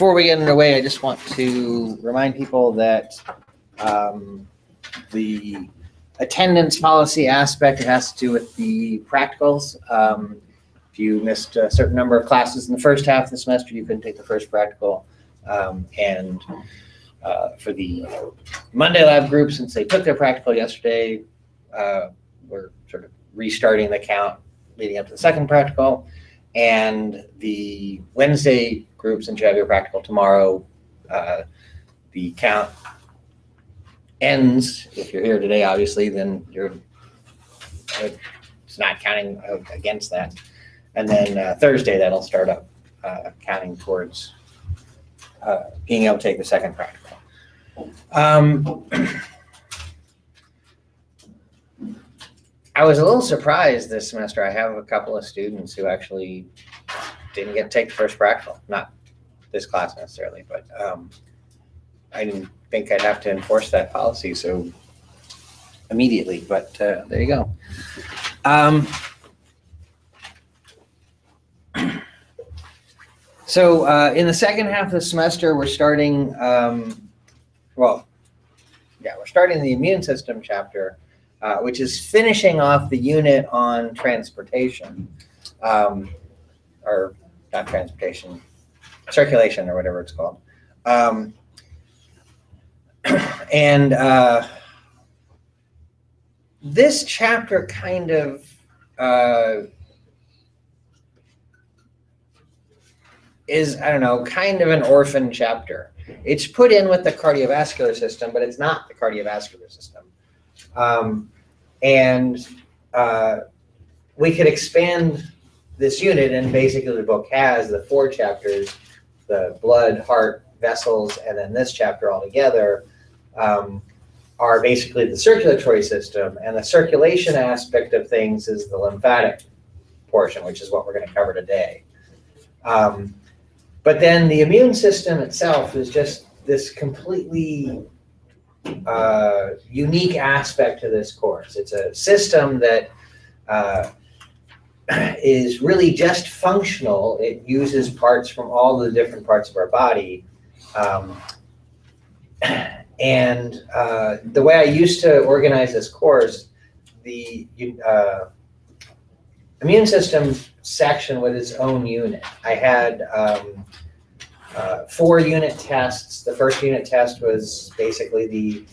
before we get underway, I just want to remind people that um, the attendance policy aspect, has to do with the practicals. Um, If you missed a certain number of classes in the first half of the semester, you couldn't take the first practical. Um, And uh, for the Monday lab group, since they took their practical yesterday, uh, we're sort of restarting the count leading up to the second practical. And the Wednesday groups have your practical tomorrow, uh, the count ends. If you're here today, obviously, then you're, it's not counting against that. And then uh, Thursday, that'll start up uh, counting towards uh, being able to take the second practical. Um, I was a little surprised this semester. I have a couple of students who actually didn't get to take the first practical. Not this class necessarily, but um, I didn't think I'd have to enforce that policy so immediately. But uh, there you go. Um, so uh, in the second half of the semester, we're starting. Um, well, yeah, we're starting the immune system chapter uh, which is finishing off the unit on transportation, um, or not transportation, circulation or whatever it's called. Um, and uh, this chapter kind of uh, is, I don't know, kind of an orphan chapter. It's put in with the cardiovascular system, but it's not the cardiovascular system. Um, and uh, we could expand this unit, and basically the book has the four chapters, the blood, heart, vessels, and then this chapter altogether um, are basically the circulatory system, and the circulation aspect of things is the lymphatic portion, which is what we're going to cover today. Um, but then the immune system itself is just this completely uh, unique aspect to this course. It's a system that uh, is really just functional. It uses parts from all the different parts of our body. Um, and uh, the way I used to organize this course, the uh, immune system section with its own unit. I had um, uh, four unit tests. The first unit test was basically the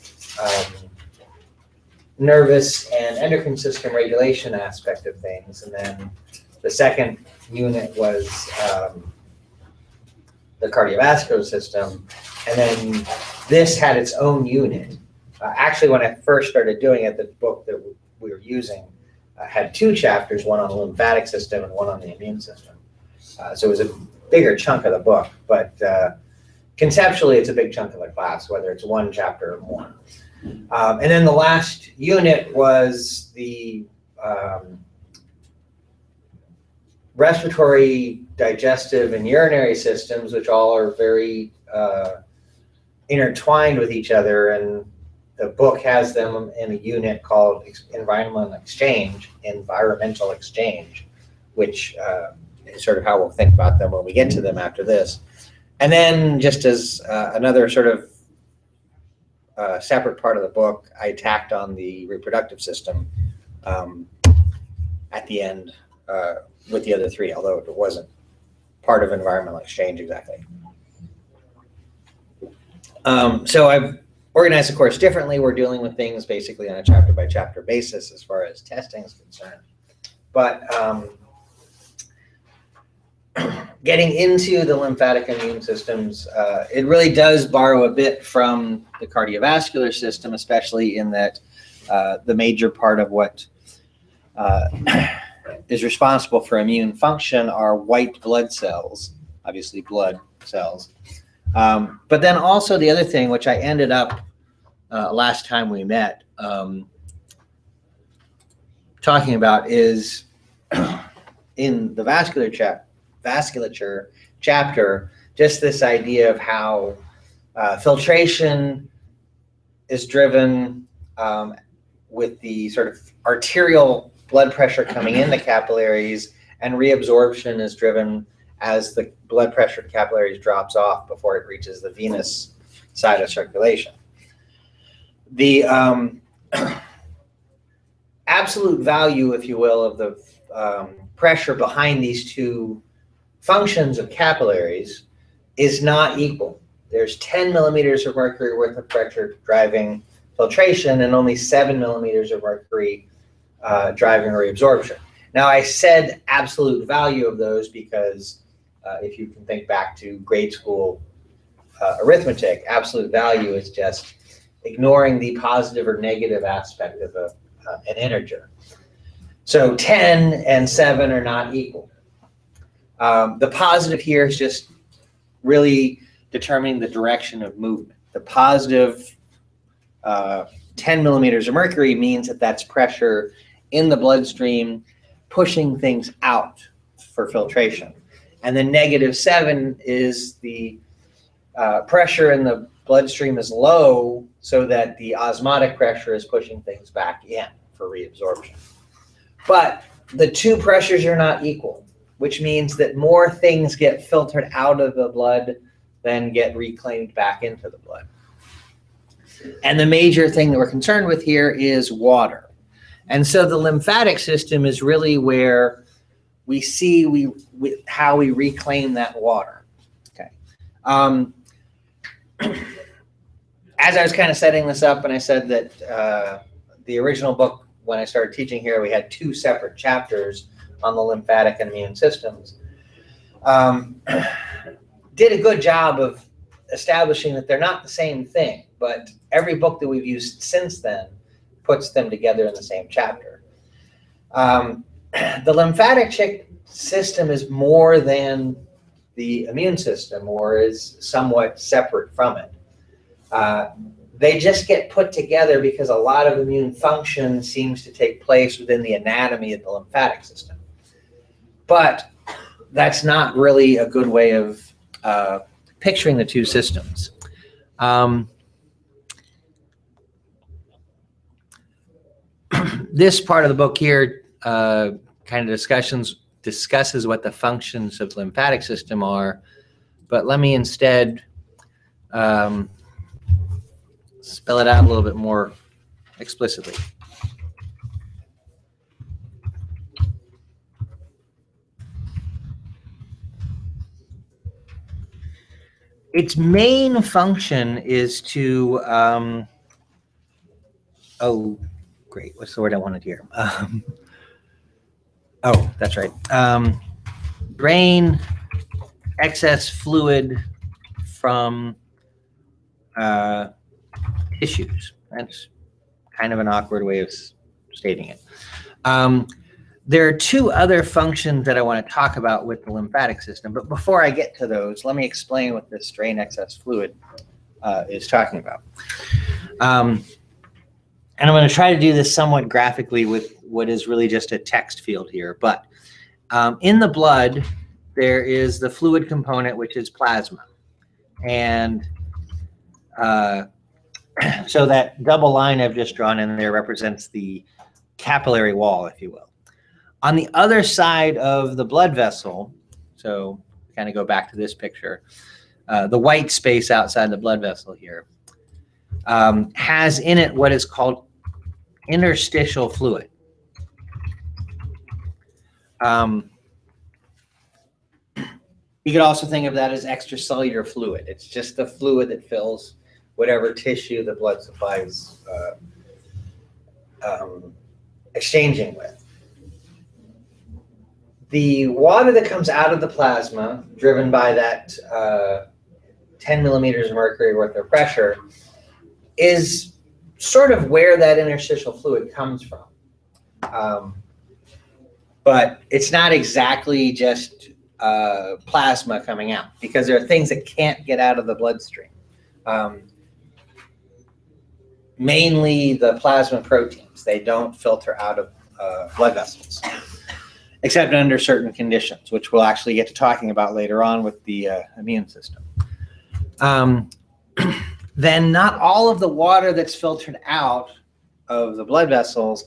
um, nervous and endocrine system regulation aspect of things. And then the second unit was um, the cardiovascular system. And then this had its own unit. Uh, actually, when I first started doing it, the book that we were using uh, had two chapters, one on the lymphatic system and one on the immune system. Uh, so it was a bigger chunk of the book, but uh, conceptually, it's a big chunk of the class, whether it's one chapter or more. Um, and then the last unit was the um, respiratory, digestive, and urinary systems, which all are very uh, intertwined with each other. And the book has them in a unit called environmental exchange, environmental exchange, which uh, sort of how we'll think about them when we get to them after this. And then just as uh, another sort of uh, separate part of the book, I tacked on the reproductive system um, at the end uh, with the other three, although it wasn't part of environmental exchange exactly. Um, so I've organized the course differently. We're dealing with things basically on a chapter by chapter basis as far as testing is concerned. But um, getting into the lymphatic immune systems, uh, it really does borrow a bit from the cardiovascular system, especially in that uh, the major part of what uh, is responsible for immune function are white blood cells, obviously blood cells. Um, but then also the other thing, which I ended up uh, last time we met um, talking about, is in the vascular chapter vasculature chapter, just this idea of how uh, filtration is driven um, with the sort of arterial blood pressure coming in the capillaries, and reabsorption is driven as the blood pressure to capillaries drops off before it reaches the venous side of circulation. The um, absolute value, if you will, of the um, pressure behind these two functions of capillaries is not equal. There's 10 millimeters of mercury worth of pressure driving filtration and only 7 millimeters of mercury uh, driving reabsorption. Now, I said absolute value of those because uh, if you can think back to grade school uh, arithmetic, absolute value is just ignoring the positive or negative aspect of a, uh, an integer. So 10 and 7 are not equal. Um, the positive here is just really determining the direction of movement. The positive uh, 10 millimeters of mercury means that that's pressure in the bloodstream pushing things out for filtration. And the negative 7 is the uh, pressure in the bloodstream is low so that the osmotic pressure is pushing things back in for reabsorption. But the two pressures are not equal, which means that more things get filtered out of the blood than get reclaimed back into the blood. And the major thing that we're concerned with here is water. And so the lymphatic system is really where we see we, we how we reclaim that water. Okay. Um, as I was kind of setting this up, and I said that uh, the original book, when I started teaching here, we had two separate chapters on the lymphatic and immune systems. Um, did a good job of establishing that they're not the same thing, but every book that we've used since then puts them together in the same chapter. Um, the lymphatic system is more than the immune system or is somewhat separate from it. Uh, they just get put together because a lot of immune function seems to take place within the anatomy of the lymphatic system. But that's not really a good way of uh, picturing the two systems. Um, this part of the book here uh, kind of discussions discusses what the functions of the lymphatic system are, but let me instead um, spell it out a little bit more explicitly. Its main function is to um, oh great what's the word i wanted here? Um, oh that's right. Um, drain excess fluid from uh, tissues. That's kind of an awkward way of stating it. Um, there are two other functions that I want to talk about with the lymphatic system, but before I get to those, let me explain what this drain excess fluid uh, is talking about. Um, and I'm going to try to do this somewhat graphically with what is really just a text field here. But um, in the blood, there is the fluid component, which is plasma. And uh, so that double line I've just drawn in there represents the capillary wall, if you will. On the other side of the blood vessel, so kind of go back to this picture, uh, the white space outside the blood vessel here um, has in it what is called interstitial fluid. Um, you could also think of that as extracellular fluid. It's just the fluid that fills whatever tissue the blood supply is uh, um, exchanging with the water that comes out of the plasma, driven by that uh, 10 millimeters of mercury worth of pressure, is sort of where that interstitial fluid comes from. Um, but it's not exactly just uh, plasma coming out because there are things that can't get out of the bloodstream. Um, mainly the plasma proteins. They don't filter out of uh, blood vessels except under certain conditions, which we'll actually get to talking about later on with the uh, immune system. Um, then not all of the water that's filtered out of the blood vessels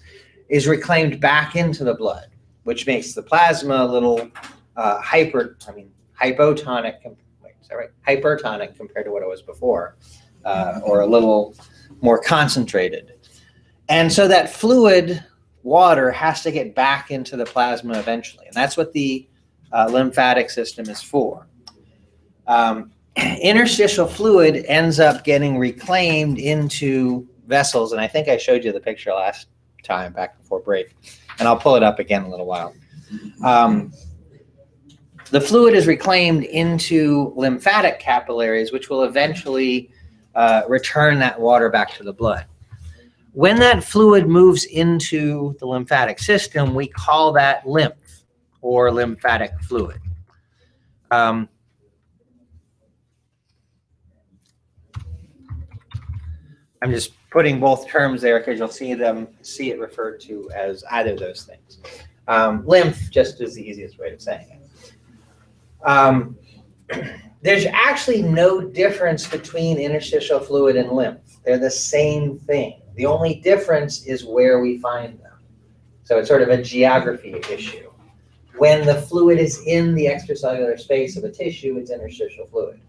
is reclaimed back into the blood, which makes the plasma a little uh, hyper, I mean, hypotonic, wait, is that right? Hypertonic compared to what it was before, uh, or a little more concentrated. And so that fluid water has to get back into the plasma eventually. And that's what the uh, lymphatic system is for. Um, interstitial fluid ends up getting reclaimed into vessels. And I think I showed you the picture last time back before break. And I'll pull it up again in a little while. Um, the fluid is reclaimed into lymphatic capillaries, which will eventually uh, return that water back to the blood. When that fluid moves into the lymphatic system, we call that lymph or lymphatic fluid. Um, I'm just putting both terms there because you'll see them see it referred to as either of those things. Um, lymph just is the easiest way of saying it. Um, there's actually no difference between interstitial fluid and lymph. They're the same thing. The only difference is where we find them. So it's sort of a geography issue. When the fluid is in the extracellular space of a tissue, it's interstitial fluid.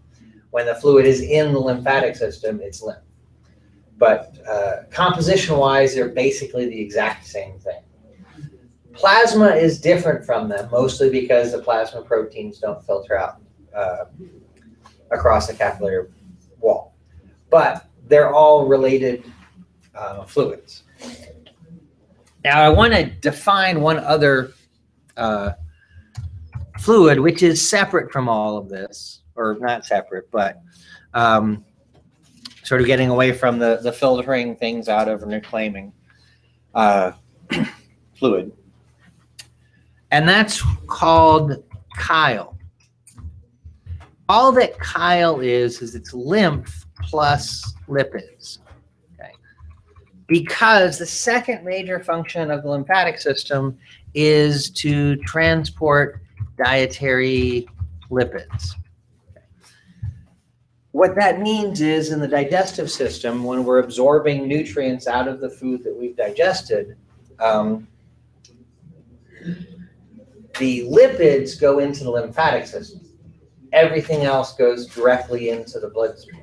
When the fluid is in the lymphatic system, it's lymph. But uh, composition-wise, they're basically the exact same thing. Plasma is different from them, mostly because the plasma proteins don't filter out uh, across the capillary wall. But they're all related uh, fluids. Now, I want to define one other uh, fluid, which is separate from all of this, or not separate, but um, sort of getting away from the, the filtering things out of and reclaiming uh, fluid. And that's called chyle. All that chyle is, is it's lymph plus lipids. Because the second major function of the lymphatic system is to transport dietary lipids. What that means is in the digestive system, when we're absorbing nutrients out of the food that we've digested, um, the lipids go into the lymphatic system. Everything else goes directly into the bloodstream.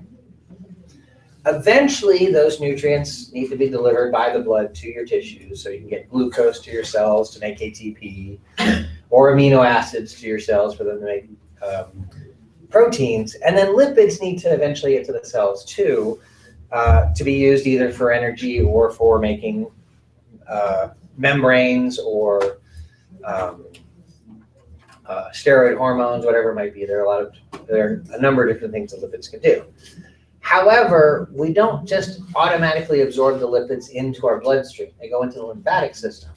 Eventually, those nutrients need to be delivered by the blood to your tissues so you can get glucose to your cells to make ATP or amino acids to your cells for them to make um, proteins. And then lipids need to eventually get to the cells too uh, to be used either for energy or for making uh, membranes or um, uh, steroid hormones, whatever it might be. There are a lot of there are a number of different things that lipids can do. However, we don't just automatically absorb the lipids into our bloodstream. They go into the lymphatic system.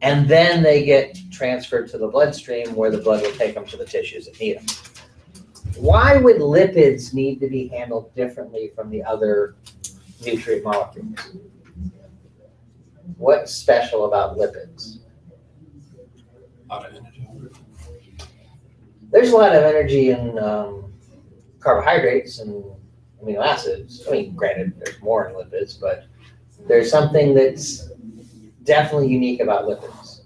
And then they get transferred to the bloodstream where the blood will take them to the tissues that need them. Why would lipids need to be handled differently from the other nutrient molecules? What's special about lipids? Lot of energy. There's a lot of energy in um, carbohydrates and amino acids. I mean, granted, there's more in lipids, but there's something that's definitely unique about lipids.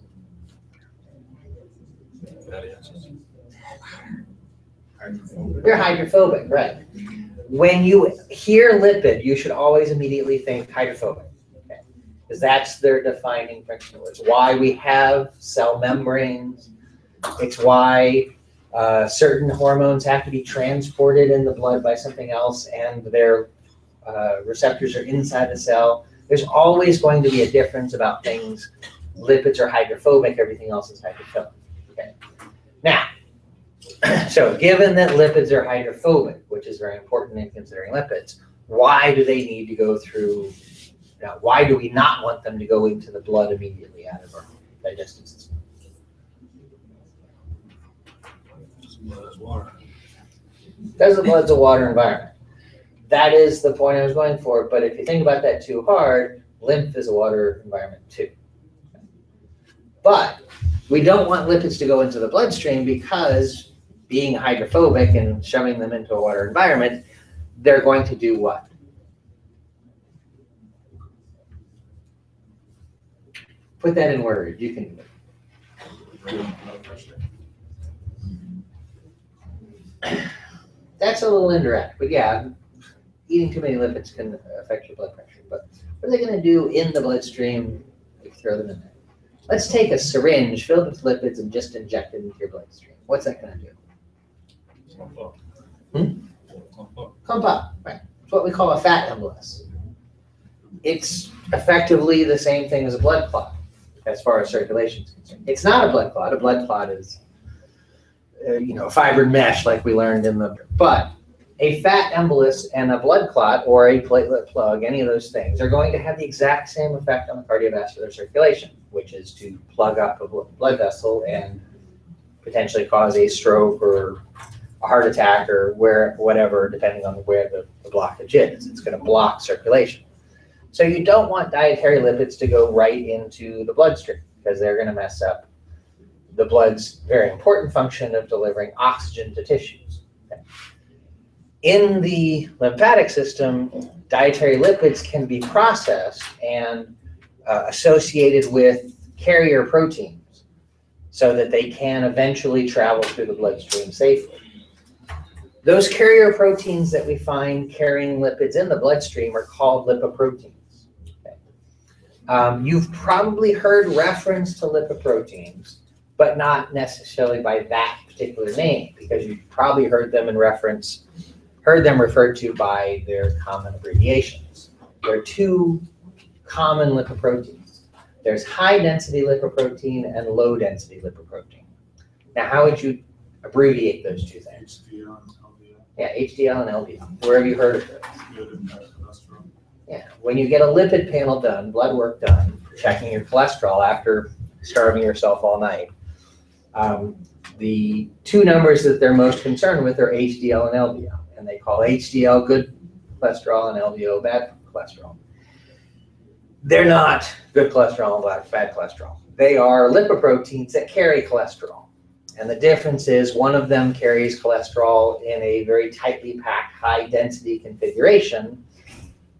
They're hydrophobic, right? When you hear lipid, you should always immediately think hydrophobic. Because that's their defining principle. It's why we have cell membranes. It's why uh, certain hormones have to be transported in the blood by something else, and their uh, receptors are inside the cell. There's always going to be a difference about things. Lipids are hydrophobic, everything else is hydrophilic. Okay. Now, so given that lipids are hydrophobic, which is very important in considering lipids, why do they need to go through? Now, why do we not want them to go into the blood immediately out of our digestive system? Just blood as water. Because the blood's a water environment. That is the point I was going for. But if you think about that too hard, lymph is a water environment too. But we don't want lipids to go into the bloodstream because being hydrophobic and shoving them into a water environment, they're going to do what? Put that in words. You can do it. Raise blood pressure. that's a little indirect, but yeah, eating too many lipids can affect your blood pressure. But what are they going to do in the bloodstream if you throw them in there? Let's take a syringe filled with lipids and just inject it into your bloodstream. What's that going to do? Clump up. Hmm? Clump up. Clump up, right? It's what we call a fat embolus. It's effectively the same thing as a blood clot as far as circulation is concerned. It's not a blood clot. A blood clot is, Uh, you know, fibrin mesh like we learned in the. But a fat embolus and a blood clot or a platelet plug, any of those things, are going to have the exact same effect on the cardiovascular circulation, which is to plug up a blood vessel and potentially cause a stroke or a heart attack or where whatever, depending on where the, the blockage is. It's going to block circulation. So you don't want dietary lipids to go right into the bloodstream because they're going to mess up the blood's very important function of delivering oxygen to tissues. In the lymphatic system, dietary lipids can be processed and uh, associated with carrier proteins so that they can eventually travel through the bloodstream safely. Those carrier proteins that we find carrying lipids in the bloodstream are called lipoproteins. Okay. Um, you've probably heard reference to lipoproteins, but not necessarily by that particular name, because you've probably heard them in reference, heard them referred to by their common abbreviations. There are two common lipoproteins. There's high density lipoprotein and low density lipoprotein. Now, how would you abbreviate those two things? HDL and LDL. Yeah, HDL and LDL. Where have you heard of those? Good and bad cholesterol. Yeah, when you get a lipid panel done, blood work done, checking your cholesterol after starving yourself all night, um, the two numbers that they're most concerned with are HDL and LDL, and they call HDL good cholesterol and LDL bad cholesterol. They're not good cholesterol and bad- bad cholesterol. They are lipoproteins that carry cholesterol. And the difference is one of them carries cholesterol in a very tightly packed, high density configuration,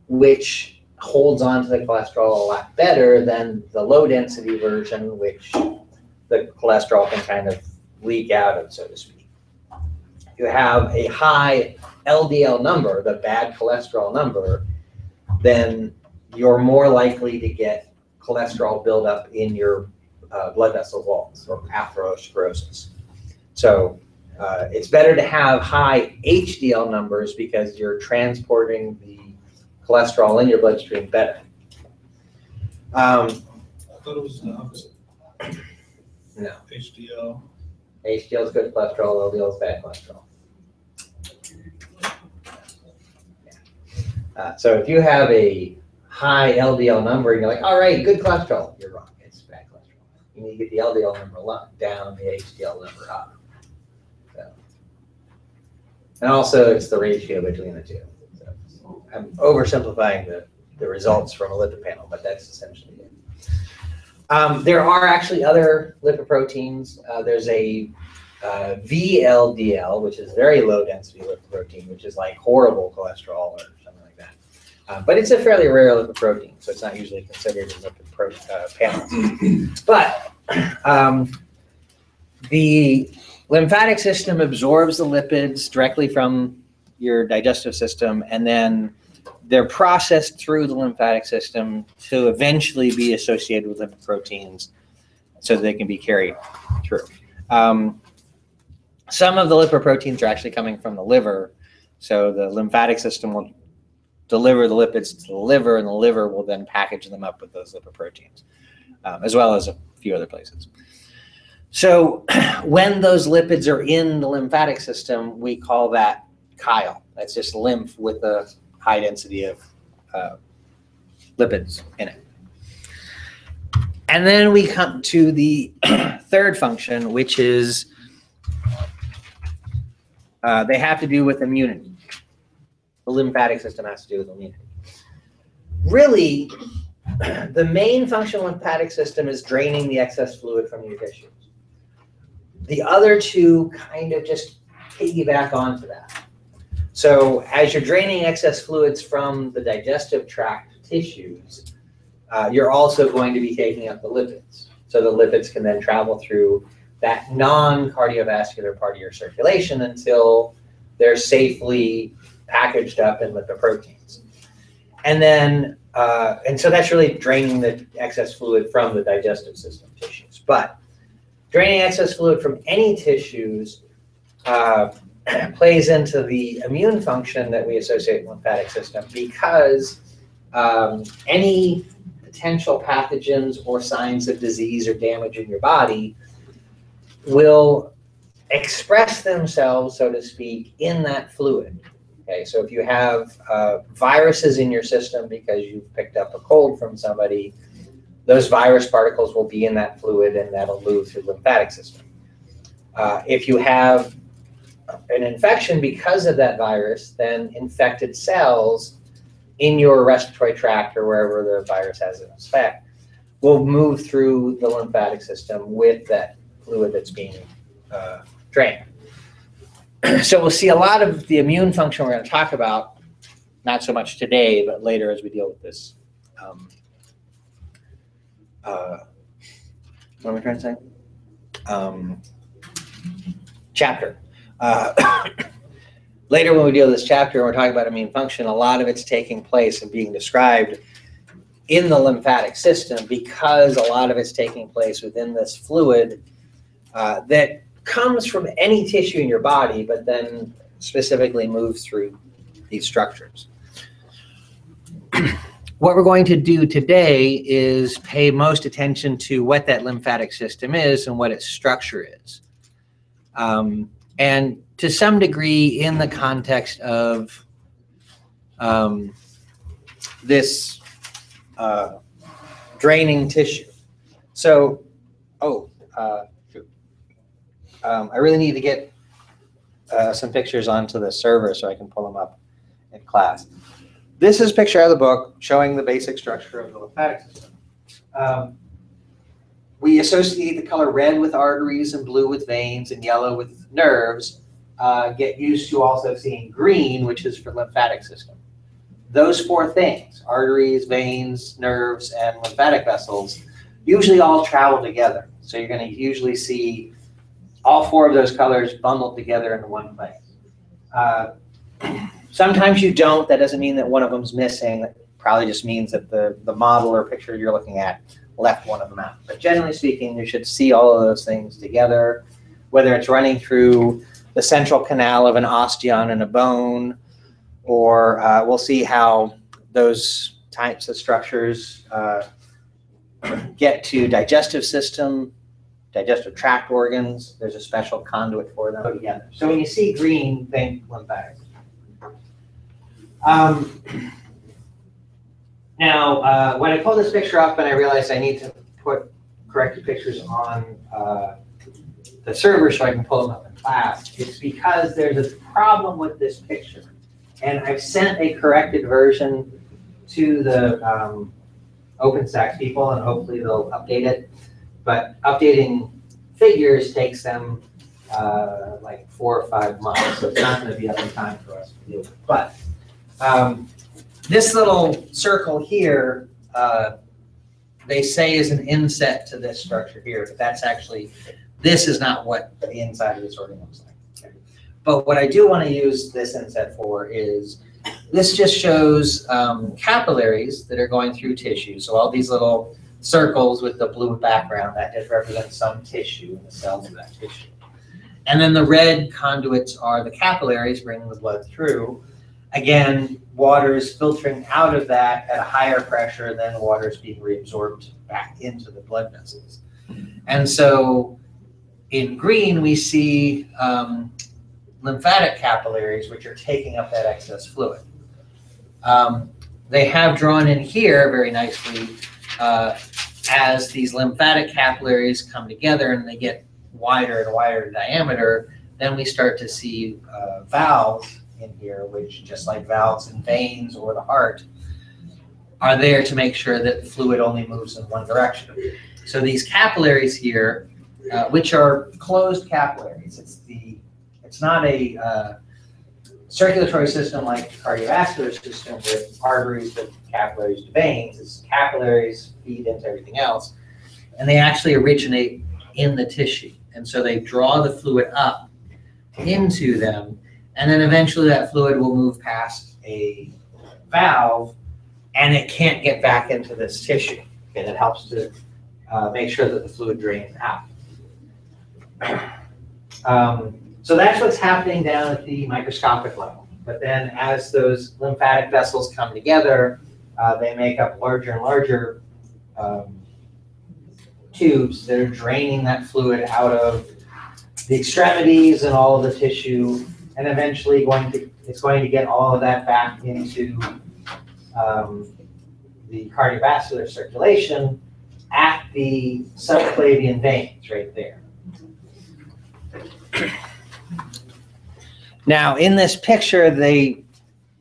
which holds on to the cholesterol a lot better than the low density version, which the cholesterol can kind of leak out of, so to speak. You have a high LDL number, the bad cholesterol number, then you're more likely to get cholesterol buildup in your uh, blood vessel walls or atherosclerosis. So uh, it's better to have high HDL numbers because you're transporting the cholesterol in your bloodstream better. Um, I thought it was the opposite. No. HDL. HDL is good cholesterol, LDL is bad cholesterol. Uh, so if you have a high LDL number and you're like, all right, good cholesterol, you're wrong. It's bad cholesterol. You need to get the LDL number lo- down, the HDL number up. So. And also, it's the ratio between the two. So I'm oversimplifying the, the results from a lipid panel, but that's essentially it. Um, there are actually other lipoproteins. Uh, there's a uh, VLDL, which is very low density lipoprotein, which is like horrible cholesterol or something like that. Uh, but it's a fairly rare lipoprotein, so it's not usually considered in lipid pro- uh, panels. but um, the lymphatic system absorbs the lipids directly from your digestive system, and then they're processed through the lymphatic system to eventually be associated with lipoproteins so they can be carried through. Um, some of the lipoproteins are actually coming from the liver, so the lymphatic system will deliver the lipids to the liver, and the liver will then package them up with those lipoproteins, um, as well as a few other places. So when those lipids are in the lymphatic system, we call that chyle. That's just lymph with a high density of uh, lipids in it. And then we come to the third function, which is uh, they have to do with immunity. The lymphatic system has to do with immunity. Really, the main function of lymphatic system is draining the excess fluid from your tissues. The other two kind of just piggyback onto that. So as you're draining excess fluids from the digestive tract tissues, uh, you're also going to be taking up the lipids. So the lipids can then travel through that non-cardiovascular part of your circulation until they're safely packaged up in lipoproteins. And then, uh, and so that's really draining the excess fluid from the digestive system tissues. But draining excess fluid from any tissues uh, plays into the immune function that we associate with lymphatic system because um, any potential pathogens or signs of disease or damage in your body will express themselves, so to speak, in that fluid. Okay, so if you have uh, viruses in your system because you've picked up a cold from somebody, those virus particles will be in that fluid and that'll move through the lymphatic system. Uh, if you have an infection because of that virus, then infected cells in your respiratory tract or wherever the virus has an effect will move through the lymphatic system with that fluid that's being uh, drained. so we'll see a lot of the immune function we're going to talk about, not so much today, but later as we deal with this. Um, uh, what am I trying to say? Um, chapter. Uh, later, when we deal with this chapter, and we're talking about immune function. A lot of it's taking place and being described in the lymphatic system because a lot of it's taking place within this fluid uh, that comes from any tissue in your body, but then specifically moves through these structures. what we're going to do today is pay most attention to what that lymphatic system is and what its structure is. Um, and to some degree, in the context of um, this uh, draining tissue. So, oh, uh, um, I really need to get uh, some pictures onto the server so I can pull them up in class. This is a picture of the book showing the basic structure of the lymphatic system. Um, we associate the color red with arteries and blue with veins and yellow with nerves. Uh, get used to also seeing green, which is for lymphatic system. Those four things, arteries, veins, nerves, and lymphatic vessels, usually all travel together. So you're going to usually see all four of those colors bundled together in one place. Uh, sometimes you don't. That doesn't mean that one of them's missing. That probably just means that the, the model or picture you're looking at left one of them out. But generally speaking, you should see all of those things together, whether it's running through the central canal of an osteon in a bone, or uh, we'll see how those types of structures uh, get to digestive system, digestive tract organs. There's a special conduit for them. So when you see green, think lymphatic. Um, now, uh, when I pulled this picture up and I realized I need to put corrected pictures on uh, the server so I can pull them up in class, it's because there's a problem with this picture. And I've sent a corrected version to the um, OpenStax people and hopefully they'll update it. But updating figures takes them uh, like four or five months, so it's not going to be up in time for us to deal with. But um, this little circle here, uh, they say is an inset to this structure here, but that's actually, this is not what the inside of this organ looks like. But what I do want to use this inset for is, this just shows um, capillaries that are going through tissue. So all these little circles with the blue background, that just represents some tissue and the cells of that tissue. And then the red conduits are the capillaries bringing the blood through. Again, water is filtering out of that at a higher pressure than water is being reabsorbed back into the blood vessels. And so in green, we see um, lymphatic capillaries, which are taking up that excess fluid. Um, they have drawn in here very nicely uh, as these lymphatic capillaries come together and they get wider and wider in diameter, then we start to see uh, valves in here, which just like valves in veins or the heart, are there to make sure that the fluid only moves in one direction. So these capillaries here, uh, which are closed capillaries, it's the, it's not a uh, circulatory system like cardiovascular system with arteries with capillaries to veins. It's capillaries feed into everything else, and they actually originate in the tissue. And so they draw the fluid up into them, and then eventually that fluid will move past a valve, and it can't get back into this tissue. And it helps to uh, make sure that the fluid drains out. Um, so that's what's happening down at the microscopic level. But then as those lymphatic vessels come together, uh, they make up larger and larger um, tubes that are draining that fluid out of the extremities and all of the tissue, and eventually going to, it's going to get all of that back into um, the cardiovascular circulation at the subclavian veins right there. Now, in this picture, they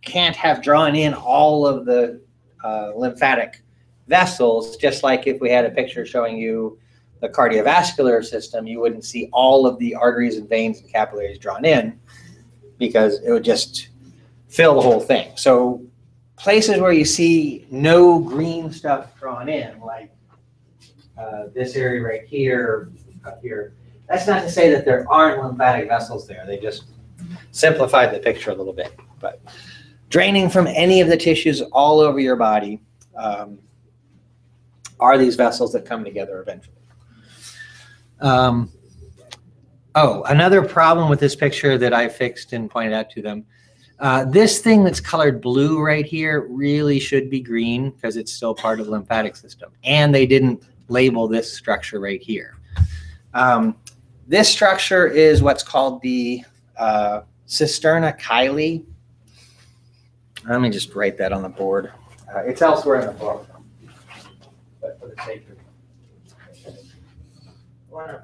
can't have drawn in all of the uh, lymphatic vessels, just like if we had a picture showing you the cardiovascular system, you wouldn't see all of the arteries and veins and capillaries drawn in because it would just fill the whole thing. So places where you see no green stuff drawn in, like uh, this area right here, up here, that's not to say that there aren't lymphatic vessels there. They just simplified the picture a little bit. But draining from any of the tissues all over your body um, are these vessels that come together eventually. Um, oh, another problem with this picture that I fixed and pointed out to them. Uh, this thing that's colored blue right here really should be green because it's still part of the lymphatic system. And they didn't label this structure right here. Um, this structure is what's called the uh, cisterna chyli. Let me just write that on the board. Uh, it's elsewhere in the book. But for the sake of. Why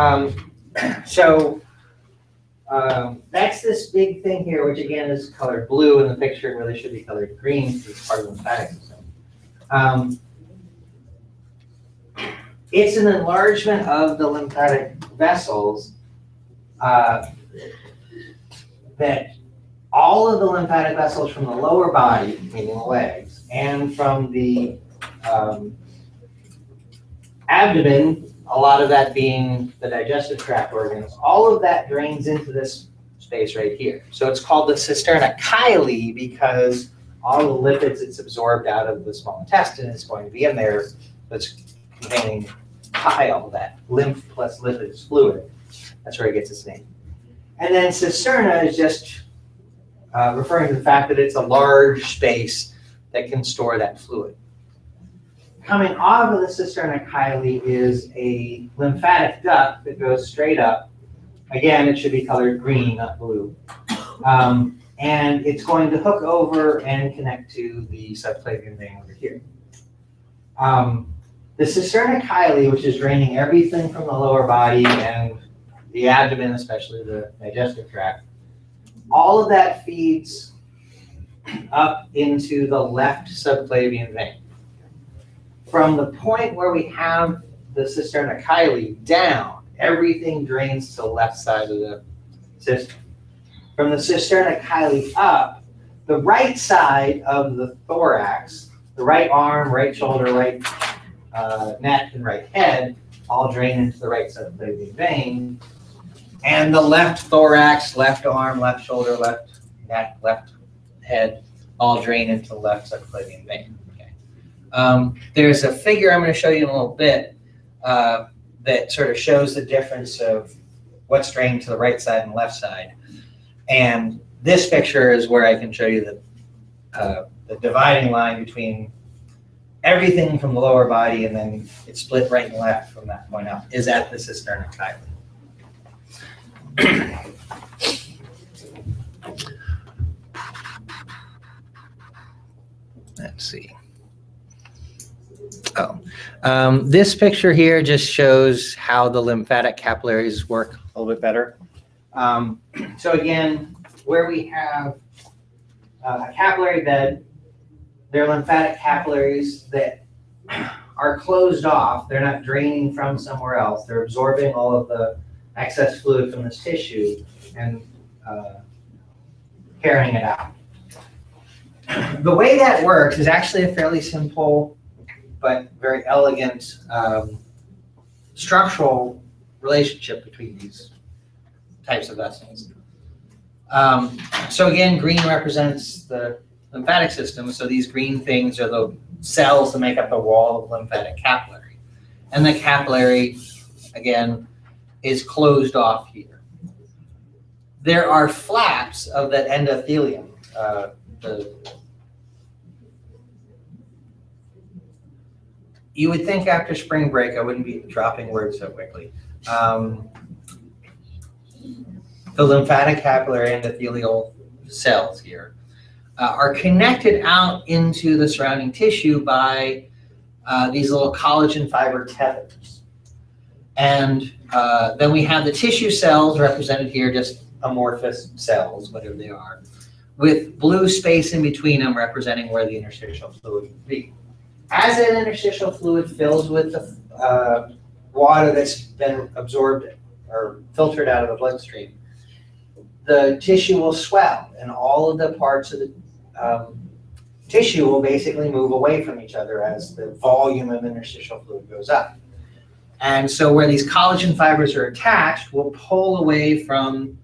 Um, so, um, that's this big thing here, which again is colored blue in the picture, really should be colored green because it's part of the lymphatic system. Um, it's an enlargement of the lymphatic vessels uh, that all of the lymphatic vessels from the lower body, meaning the legs, and from the um, abdomen, a lot of that being the digestive tract organs, all of that drains into this space right here. So it's called the cisterna chyli because all the lipids it's absorbed out of the small intestine is going to be in there that's containing chyle, that lymph plus lipids fluid. That's where it gets its name. And then cisterna is just uh, referring to the fact that it's a large space that can store that fluid. Coming off of the cisterna chyli is a lymphatic duct that goes straight up. Again, it should be colored green, not blue. Um, and it's going to hook over and connect to the subclavian vein over here. Um, the cisterna chyli, which is draining everything from the lower body and the abdomen, especially the digestive tract, all of that feeds up into the left subclavian vein. From the point where we have the cisterna chyli down, everything drains to the left side of the system. From the cisterna chyli up, the right side of the thorax, the right arm, right shoulder, right uh, neck, and right head all drain into the right subclavian vein. And the left thorax, left arm, left shoulder, left neck, left head all drain into the left subclavian vein. Um, there's a figure I'm going to show you in a little bit uh, that sort of shows the difference of what's drained to the right side and left side. And this picture is where I can show you the, uh, the dividing line between everything from the lower body and then it's split right and left from that point up is at the cisterna chyli. Let's see. Oh, um, this picture here just shows how the lymphatic capillaries work a little bit better. Um, so again, where we have uh, a capillary bed they're lymphatic capillaries that are closed off. They're not draining from somewhere else. They're absorbing all of the excess fluid from this tissue and uh, carrying it out. The way that works is actually a fairly simple but very elegant um, structural relationship between these types of vessels. Um, so again, green represents the lymphatic system. So these green things are the cells that make up the wall of lymphatic capillary. And the capillary, again, is closed off here. There are flaps of that endothelium. Uh, the, you would think after spring break I wouldn't be dropping words so quickly. Um, the lymphatic capillary endothelial cells here uh, are connected out into the surrounding tissue by uh, these little collagen fiber tethers. And uh, then we have the tissue cells represented here, just amorphous cells, whatever they are, with blue space in between them representing where the interstitial fluid would be. As that interstitial fluid fills with the uh, water that's been absorbed or filtered out of the bloodstream, the tissue will swell and all of the parts of the um, tissue will basically move away from each other as the volume of interstitial fluid goes up. And so where these collagen fibers are attached will pull away from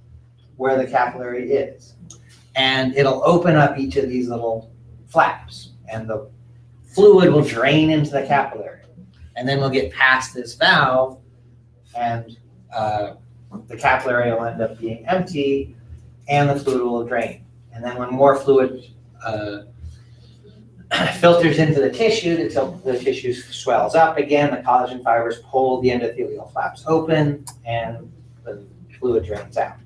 where the capillary is. And it'll open up each of these little flaps and the fluid will drain into the capillary. And then we'll get past this valve and uh, the capillary will end up being empty and the fluid will drain. And then when more fluid uh, filters into the tissue, the, the tissue swells up again, the collagen fibers pull the endothelial flaps open and the fluid drains out.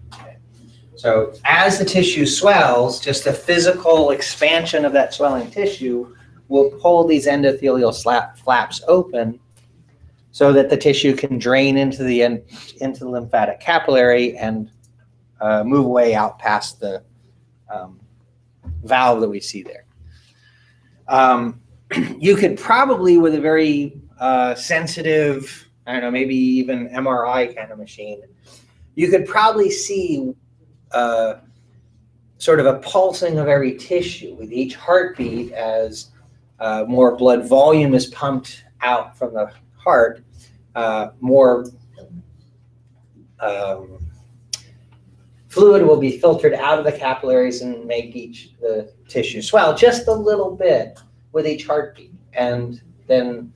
So as the tissue swells, just the physical expansion of that swelling tissue will pull these endothelial slap, flaps open so that the tissue can drain into the into the lymphatic capillary and uh, move away out past the um, valve that we see there. Um, you could probably, with a very uh, sensitive, I don't know, maybe even MRI kind of machine, you could probably see uh, sort of a pulsing of every tissue with each heartbeat as uh, more blood volume is pumped out from the heart, uh, more um, fluid will be filtered out of the capillaries and make each the tissue swell just a little bit with each heartbeat. And then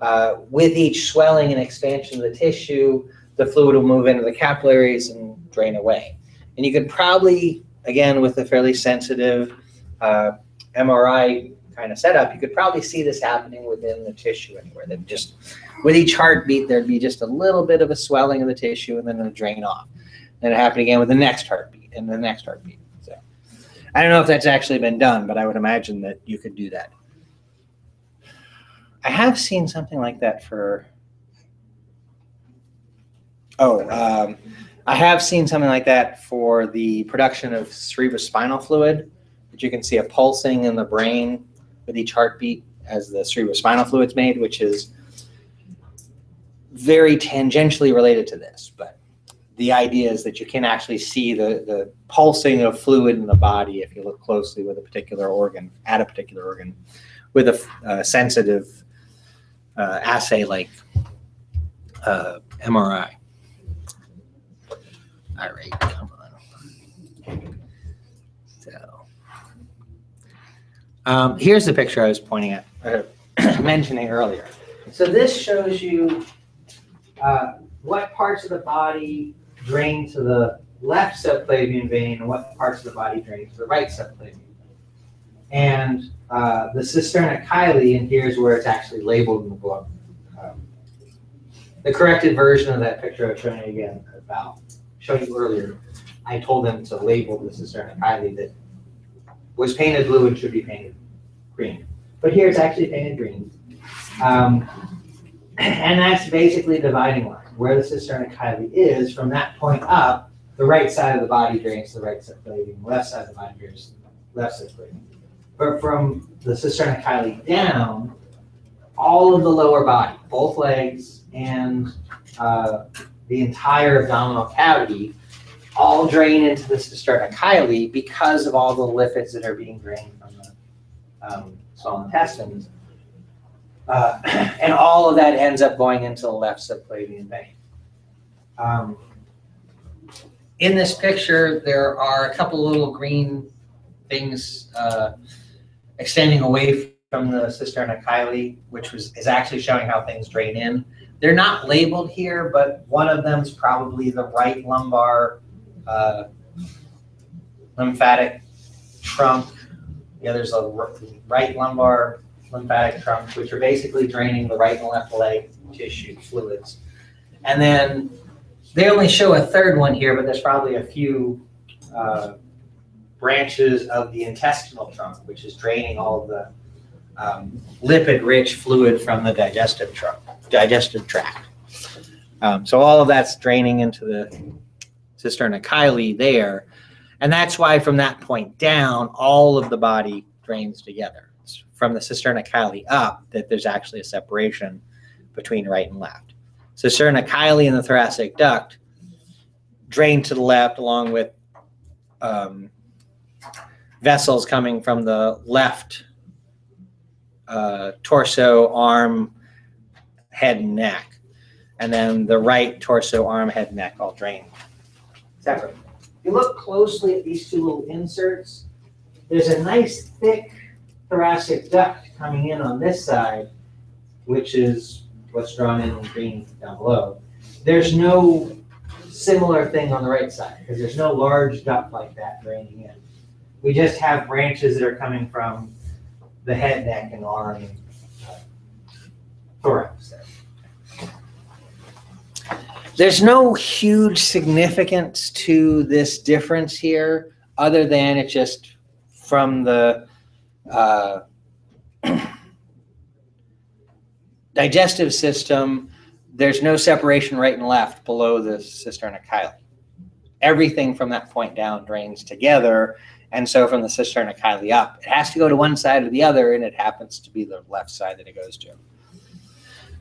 uh, with each swelling and expansion of the tissue, the fluid will move into the capillaries and drain away. And you could probably, again, with a fairly sensitive uh, MRI kind of setup, you could probably see this happening within the tissue anywhere. That just with each heartbeat, there'd be just a little bit of a swelling of the tissue and then it'll drain off. Then it happened again with the next heartbeat and the next heartbeat. So I don't know if that's actually been done, but I would imagine that you could do that. I have seen something like that for. Oh, um, I have seen something like that for the production of cerebrospinal fluid. That you can see a pulsing in the brain with each heartbeat as the cerebrospinal fluid's made, which is very tangentially related to this. But the idea is that you can actually see the, the pulsing of fluid in the body if you look closely with a particular organ, at a particular organ, with a uh, sensitive uh, assay like uh, MRI. All right, come on. So, um, here's the picture I was pointing at, uh, mentioning earlier. So this shows you uh, what parts of the body drain to the left subclavian vein and what parts of the body drain to the right subclavian vein. And uh, the cisterna chyli, and here's where it's actually labeled in the book. Um, the corrected version of that picture I've shown you again about showed you earlier. I told them to label the cisterna chyli that was painted blue and should be painted green. But here it's actually painted green. Um, and that's basically the dividing line. Where the cisterna chyli is, from that point up, the right side of the body drains the right subclavian, left side of the body drains the left subclavian. but from the cisterna chyli down, all of the lower body, both legs and uh, the entire abdominal cavity, all drain into the cisterna chyli because of all the lipids that are being drained from the um, small intestines. Uh, and all of that ends up going into the left subclavian vein. Um, in this picture, there are a couple little green things uh, extending away from the cisterna chyli, which was is actually showing how things drain in. They're not labeled here, but one of them is probably the right lumbar uh, lymphatic trunk. The other's a right lumbar lymphatic trunk, which are basically draining the right and left leg tissue fluids. And then they only show a third one here, but there's probably a few uh, branches of the intestinal trunk, which is draining all the um, lipid-rich fluid from the digestive trunk, digestive tract. Um, so all of that's draining into the cisterna chyli there, and that's why from that point down, all of the body drains together. It's from the cisterna chyli up that there's actually a separation between right and left. So cisterna chyli in the thoracic duct drain to the left along with um, vessels coming from the left uh, torso, arm, head, and neck. And then the right torso, arm, head, neck all drain separate. If you look closely at these two little inserts, there's a nice thick thoracic duct coming in on this side, which is what's drawn in green down below. There's no similar thing on the right side because there's no large duct like that draining in. We just have branches that are coming from the head, neck, and arm, and uh, thorax there. There's no huge significance to this difference here, other than it just from the uh, digestive system, there's no separation right and left below the cisterna chyli. Everything from that point down drains together, and so from the cisterna chyli up, it has to go to one side or the other, and it happens to be the left side that it goes to.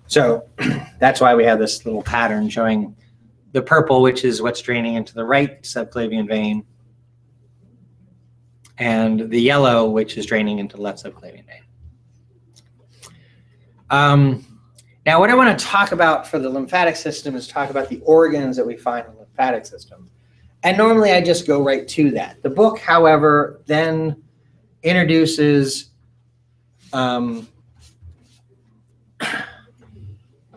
So that's why we have this little pattern showing the purple, which is what's draining into the right subclavian vein, and the yellow, which is draining into the left subclavian vein. Um, now, what I want to talk about for the lymphatic system is talk about the organs that we find in the lymphatic system. And normally I just go right to that. The book, however, then introduces um, I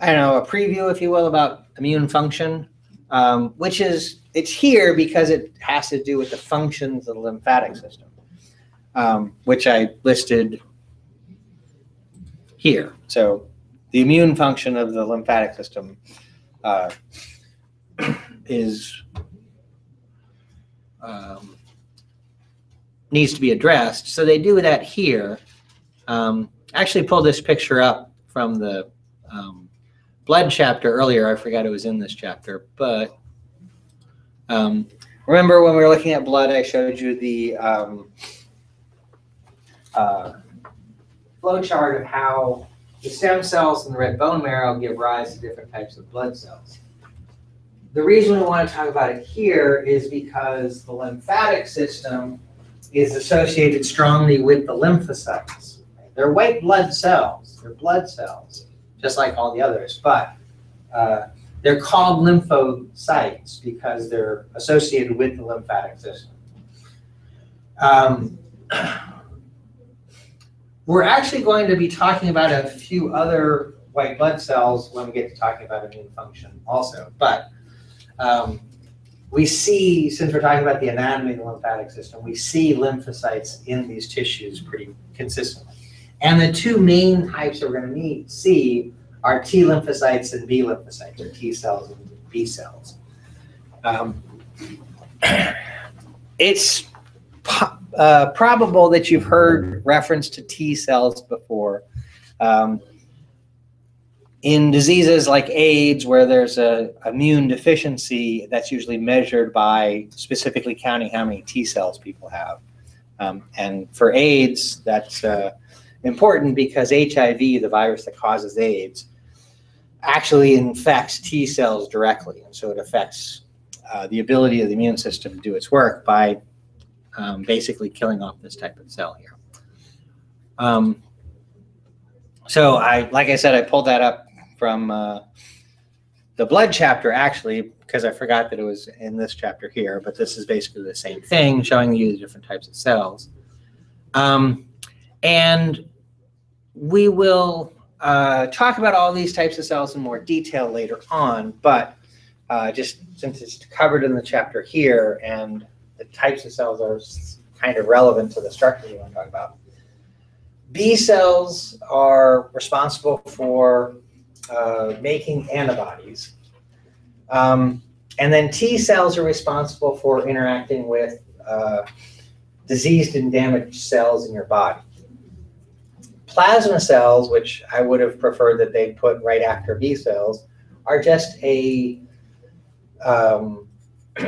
don't know, a preview, if you will, about immune function, um, which is, it's here because it has to do with the functions of the lymphatic system, um, which I listed here. So the immune function of the lymphatic system uh, is um, needs to be addressed. So they do that here. Um, actually, pull this picture up from the um, blood chapter earlier. I forgot it was in this chapter, but um, remember when we were looking at blood, I showed you the um, uh, flow chart of how the stem cells in the red bone marrow give rise to different types of blood cells. The reason we want to talk about it here is because the lymphatic system is associated strongly with the lymphocytes. They're white blood cells, they're blood cells, just like all the others, but uh, they're called lymphocytes because they're associated with the lymphatic system. Um, we're actually going to be talking about a few other white blood cells when we get to talking about immune function also, but um, we see, since we're talking about the anatomy of the lymphatic system, we see lymphocytes in these tissues pretty consistently. And the two main types we're going to need see are T lymphocytes and B lymphocytes, or T cells and B cells. Um, it's uh, probable that you've heard reference to T cells before. Um, in diseases like AIDS, where there's a immune deficiency, that's usually measured by specifically counting how many T cells people have. Um, and for AIDS, that's uh, important because HIV, the virus that causes AIDS, actually infects T cells directly. And so it affects uh, the ability of the immune system to do its work by um, basically killing off this type of cell here. Um, so I, like I said, I pulled that up from uh, the blood chapter actually because I forgot that it was in this chapter here, but this is basically the same thing, showing you the different types of cells. Um, and we will uh, talk about all these types of cells in more detail later on, but uh, just since it's covered in the chapter here and the types of cells are kind of relevant to the structure we want to talk about. B cells are responsible for uh, making antibodies. Um, and then T cells are responsible for interacting with uh, diseased and damaged cells in your body. Plasma cells, which I would have preferred that they put right after B cells, are just a um,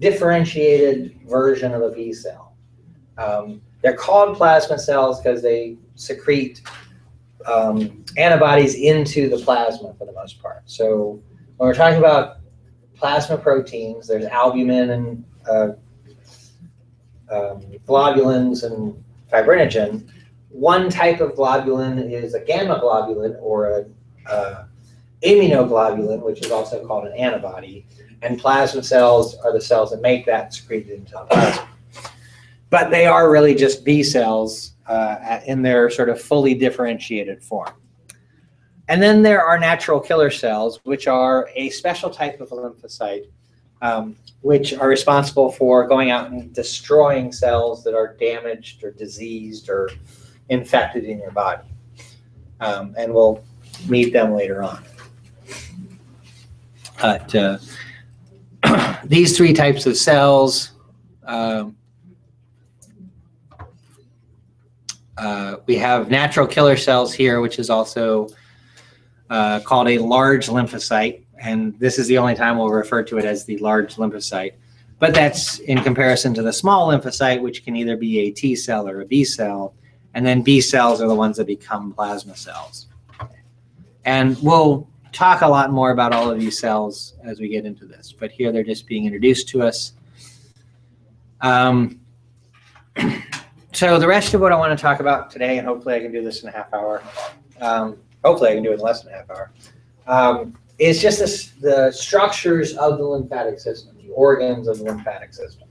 differentiated version of a B cell. Um, they're called plasma cells because they secrete um, antibodies into the plasma for the most part. So when we're talking about plasma proteins, there's albumin and uh, um, globulins and fibrinogen. One type of globulin is a gamma globulin or a uh, immunoglobulin, which is also called an antibody. And plasma cells are the cells that make that secreted into the plasma. But they are really just B cells uh, in their sort of fully differentiated form. And then there are natural killer cells, which are a special type of lymphocyte, um, which are responsible for going out and destroying cells that are damaged or diseased or infected in your body. Um, and we'll meet them later on. But uh, these three types of cells, um, uh, we have natural killer cells here, which is also uh, called a large lymphocyte. And this is the only time we'll refer to it as the large lymphocyte. But that's in comparison to the small lymphocyte, which can either be a T cell or a B cell. And then B cells are the ones that become plasma cells. And we'll talk a lot more about all of these cells as we get into this. But here they're just being introduced to us. Um, so the rest of what I want to talk about today, and hopefully I can do this in a half hour. Um, hopefully I can do it in less than a half hour. Um, is just this, the structures of the lymphatic system, the organs of the lymphatic system.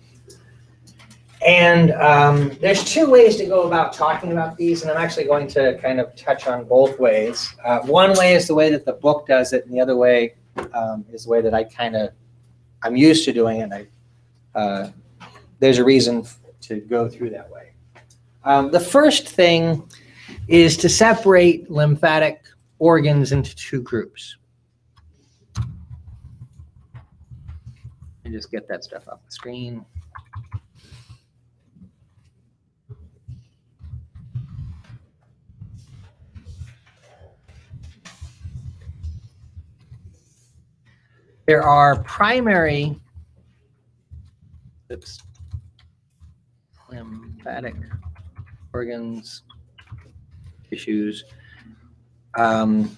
And um, there's two ways to go about talking about these, and I'm actually going to kind of touch on both ways. Uh, one way is the way that the book does it, and the other way um, is the way that I kind of I'm used to doing it. I, uh, there's a reason to go through that way. Um, the first thing is to separate lymphatic organs into two groups. And just get that stuff off the screen. There are primary oops, lymphatic organs, tissues. Um,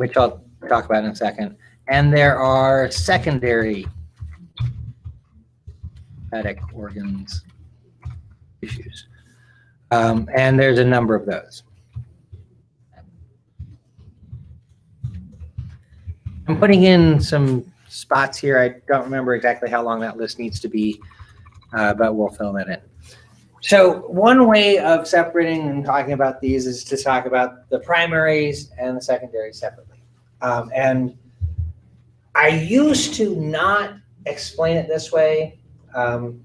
which I'll talk about in a second. And there are secondary lymphatic organs, issues. Um, and there's a number of those. I'm putting in some spots here. I don't remember exactly how long that list needs to be, uh, but we'll fill that in. So one way of separating and talking about these is to talk about the primaries and the secondaries separately. Um, and I used to not explain it this way. Um,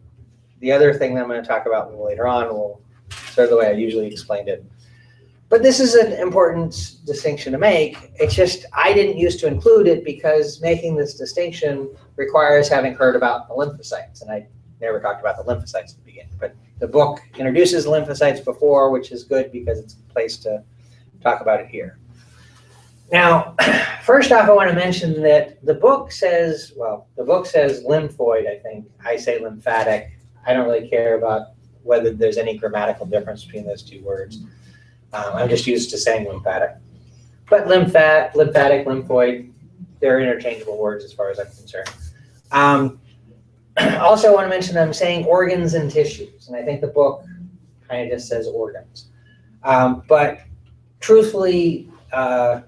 the other thing that I'm going to talk about later on will sort of the way I usually explained it. But this is an important distinction to make. It's just I didn't used to include it because making this distinction requires having heard about the lymphocytes, and I never talked about the lymphocytes at the beginning. But the book introduces lymphocytes before, which is good because it's a place to talk about it here. Now, first off, I want to mention that the book says, well, the book says lymphoid, I think. I say lymphatic. I don't really care about whether there's any grammatical difference between those two words. Um, I'm just used to saying lymphatic. But lymphat, lymphatic, lymphoid, they're interchangeable words as far as I'm concerned. Um, also, I want to mention I'm saying organs and tissues, and I think the book kind of just says organs. Um, but truthfully, uh,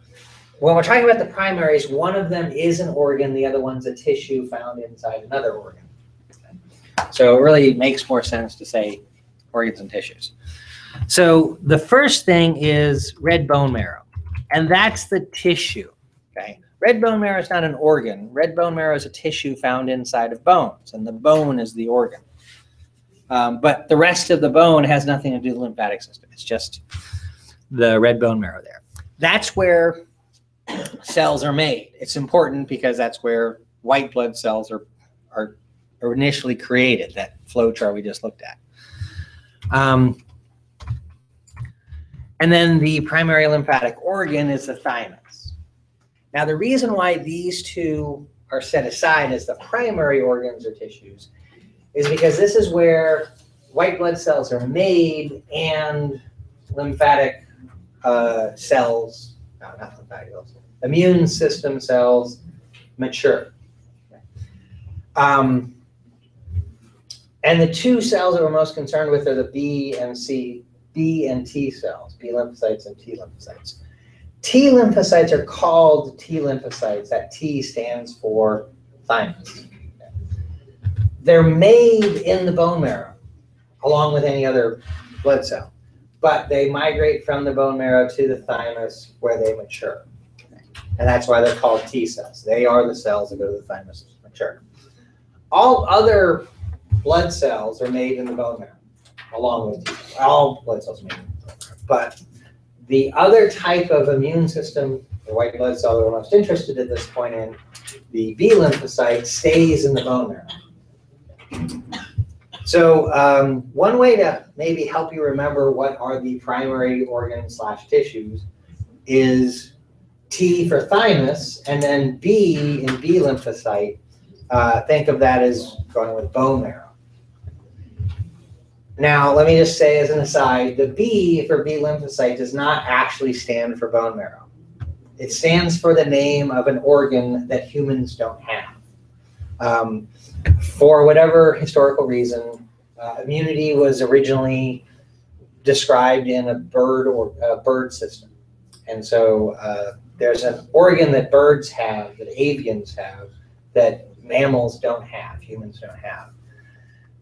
when we're talking about the primaries, one of them is an organ, the other one's a tissue found inside another organ. So it really makes more sense to say organs and tissues. So the first thing is red bone marrow, and that's the tissue. Okay. Red bone marrow is not an organ. Red bone marrow is a tissue found inside of bones, and the bone is the organ. Um, but the rest of the bone has nothing to do with the lymphatic system. It's just the red bone marrow there. That's where cells are made. It's important because that's where white blood cells are, are, are initially created, that flow chart we just looked at. Um, and then the primary lymphatic organ is the thymus. Now, the reason why these two are set aside as the primary organs or tissues is because this is where white blood cells are made and lymphatic uh, cells, immune system cells mature. Um, and the two cells that we're most concerned with are the B and C, B and T cells, B lymphocytes and T lymphocytes. T lymphocytes are called T lymphocytes. That T stands for thymus. They're made in the bone marrow, along with any other blood cell, but they migrate from the bone marrow to the thymus where they mature. And that's why they're called T cells. They are the cells that go to the thymus to mature. All other blood cells are made in the bone marrow, along with T cells. All blood cells made in the bone marrow. But the other type of immune system, the white blood cell that we're most interested at this point in, the B lymphocyte stays in the bone marrow. So um, one way to maybe help you remember what are the primary organs slash tissues is T for thymus, and then B in B lymphocyte. Uh, think of that as going with bone marrow. Now, let me just say as an aside, the B for B lymphocyte does not actually stand for bone marrow. It stands for the name of an organ that humans don't have. Um, for whatever historical reason, uh, immunity was originally described in a bird or a bird system. And so uh, there's an organ that birds have, that avians have, that mammals don't have, humans don't have,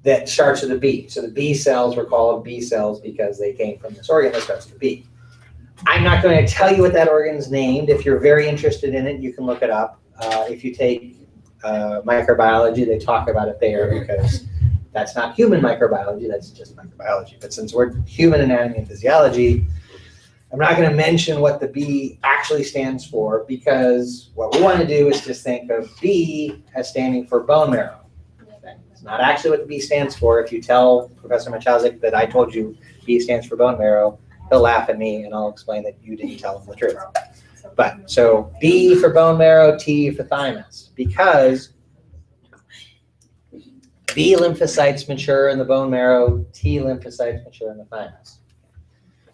that starts with a B. So the B cells were called B cells because they came from this organ that starts with a B. I'm not going to tell you what that organ's named. If you're very interested in it, you can look it up. Uh, if you take uh, microbiology, they talk about it there because that's not human microbiology, that's just microbiology. But since we're human anatomy and physiology, I'm not going to mention what the B actually stands for because what we want to do is just think of B as standing for bone marrow. It's not actually what the B stands for. If you tell Professor Machazik that I told you B stands for bone marrow, he'll laugh at me and I'll explain that you didn't tell him the truth. But so B for bone marrow, T for thymus, because B lymphocytes mature in the bone marrow, T lymphocytes mature in the thymus.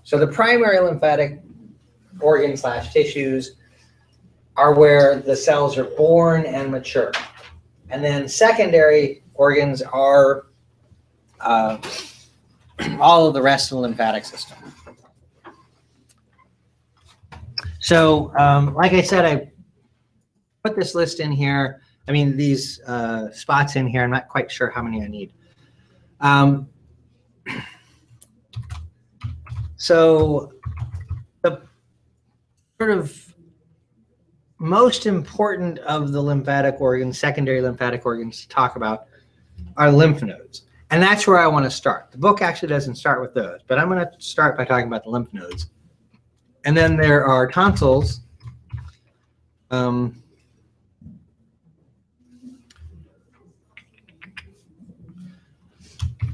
So the primary lymphatic organ slash tissues are where the cells are born and mature. And then secondary organs are uh, all of the rest of the lymphatic system. So, um, like I said, I put this list in here. I mean, these uh, spots in here. I'm not quite sure how many I need. Um, so, the sort of most important of the lymphatic organs, secondary lymphatic organs to talk about, are lymph nodes. And that's where I want to start. The book actually doesn't start with those, but I'm going to start by talking about the lymph nodes. And then there are tonsils. Um,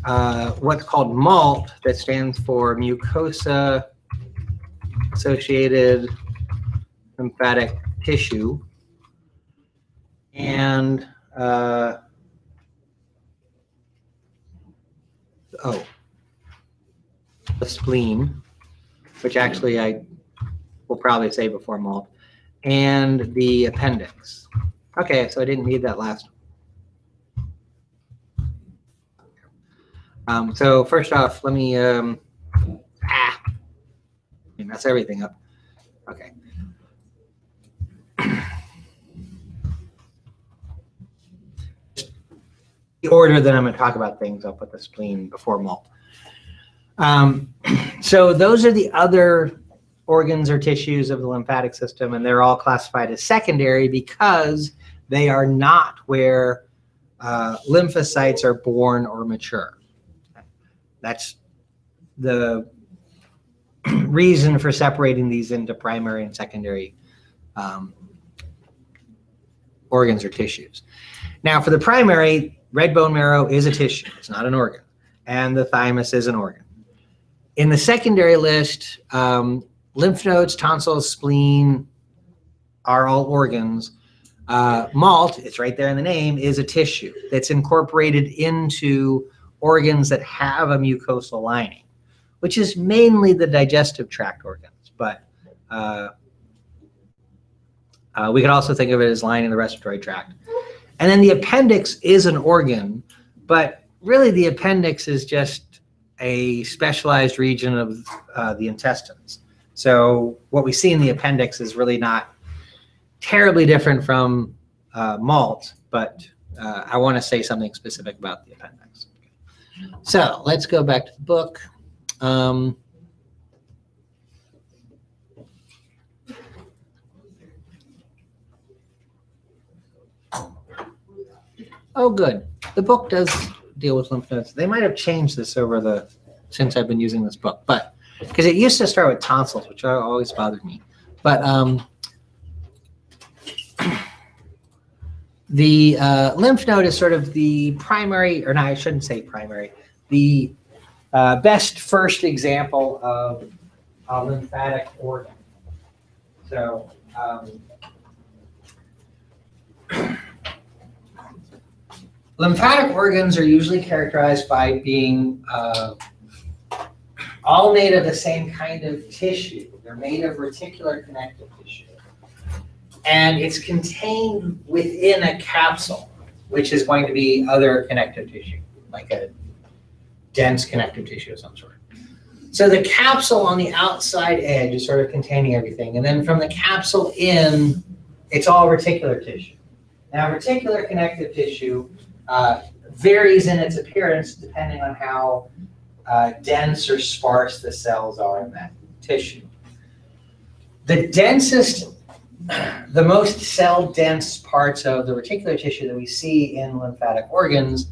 uh, what's called MALT, that stands for mucosa associated lymphatic tissue. And, uh, oh, the spleen, which actually I will probably say before malt, and the appendix. Okay, so I didn't need that last one. Um, so first off, let me, um, ah, mess everything up. Okay. The order that I'm going to talk about things, I'll put the spleen before malt. Um, so those are the other organs or tissues of the lymphatic system, and they're all classified as secondary because they are not where uh, lymphocytes are born or mature. That's the reason for separating these into primary and secondary um, organs or tissues. Now, for the primary, red bone marrow is a tissue, it's not an organ, and the thymus is an organ. In the secondary list, um, lymph nodes, tonsils, spleen are all organs. Uh, malt, it's right there in the name, is a tissue that's incorporated into organs that have a mucosal lining, which is mainly the digestive tract organs. But uh, uh, we could also think of it as lining the respiratory tract. And then the appendix is an organ, but really the appendix is just a specialized region of uh, the intestines. So what we see in the appendix is really not terribly different from uh, malt, but uh, I want to say something specific about the appendix. So let's go back to the book. Um, oh, good. The book does deal with lymph nodes. They might have changed this over the since I've been using this book, but because it used to start with tonsils, which always bothered me. But um, the uh, lymph node is sort of the primary, or no, I shouldn't say primary, the uh, best first example of a lymphatic organ. So um, lymphatic organs are usually characterized by being uh, all made of the same kind of tissue. They're made of reticular connective tissue. And it's contained within a capsule, which is going to be other connective tissue, like a dense connective tissue of some sort. So the capsule on the outside edge is sort of containing everything. And then from the capsule in, it's all reticular tissue. Now, reticular connective tissue uh, varies in its appearance depending on how uh, dense or sparse the cells are in that tissue. The densest, the most cell dense parts of the reticular tissue that we see in lymphatic organs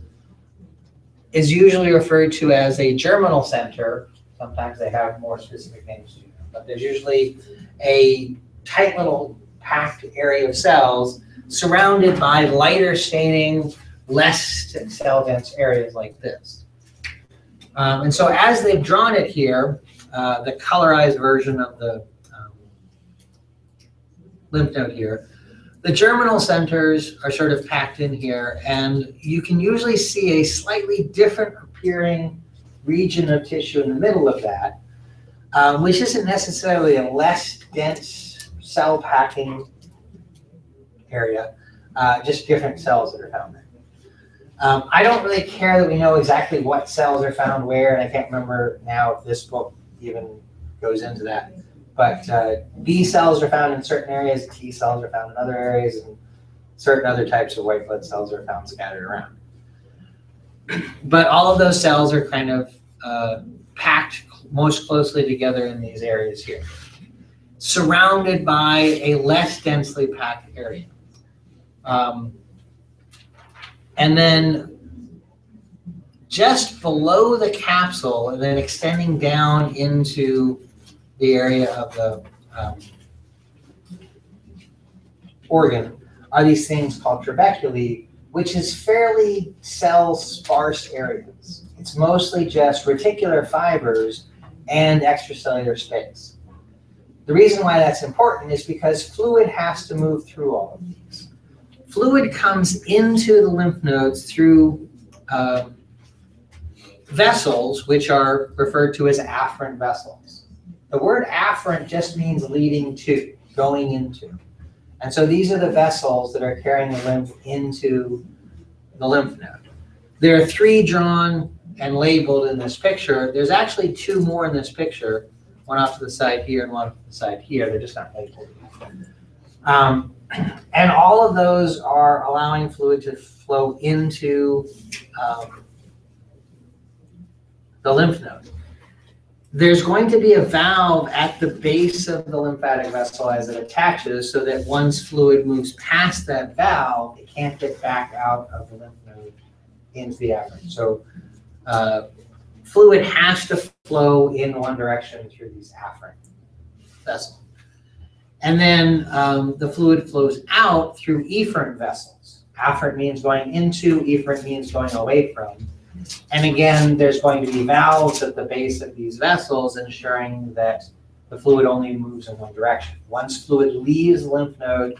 is usually referred to as a germinal center. Sometimes they have more specific names but there's usually a tight little packed area of cells surrounded by lighter staining, less cell dense areas like this. Um, and so as they've drawn it here, uh, the colorized version of the um, lymph node here, the germinal centers are sort of packed in here, and you can usually see a slightly different appearing region of tissue in the middle of that, um, which isn't necessarily a less dense cell packing area, uh, just different cells that are found there. Um, I don't really care that we know exactly what cells are found where, and I can't remember now if this book even goes into that. But uh, B cells are found in certain areas, T cells are found in other areas, and certain other types of white blood cells are found scattered around. But all of those cells are kind of uh, packed most closely together in these areas here, surrounded by a less densely packed area. Um, and then just below the capsule and then extending down into the area of the um, organ are these things called trabeculae, which is fairly cell sparse areas. It's mostly just reticular fibers and extracellular space. The reason why that's important is because fluid has to move through all of these. Fluid comes into the lymph nodes through uh, vessels, which are referred to as afferent vessels. The word afferent just means leading to, going into. And so these are the vessels that are carrying the lymph into the lymph node. There are three drawn and labeled in this picture. There's actually two more in this picture, one off to the side here and one off to the side here. They're just not labeled. Um, and all of those are allowing fluid to flow into um, the lymph node. There's going to be a valve at the base of the lymphatic vessel as it attaches so that once fluid moves past that valve, it can't get back out of the lymph node into the afferent. So uh, fluid has to flow in one direction through these afferent vessels. And then um, the fluid flows out through efferent vessels. Afferent means going into, efferent means going away from. And again, there's going to be valves at the base of these vessels ensuring that the fluid only moves in one direction. Once fluid leaves the lymph node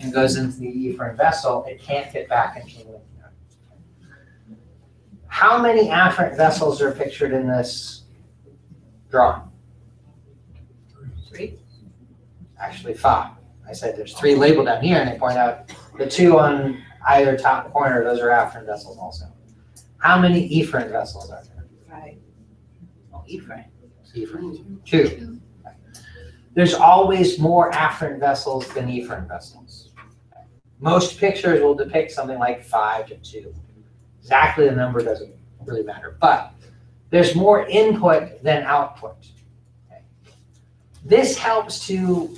and goes into the efferent vessel, it can't get back into the lymph node. How many afferent vessels are pictured in this drawing? Three. Actually, five. I said there's three labeled down here, and they point out the two on either top corner, those are afferent vessels also. How many efferent vessels are there? Five. Oh, Ephraim. Efferent. Two. There's always more afferent vessels than efferent vessels. Most pictures will depict something like five to two. Exactly the number doesn't really matter, but there's more input than output. Okay. This helps to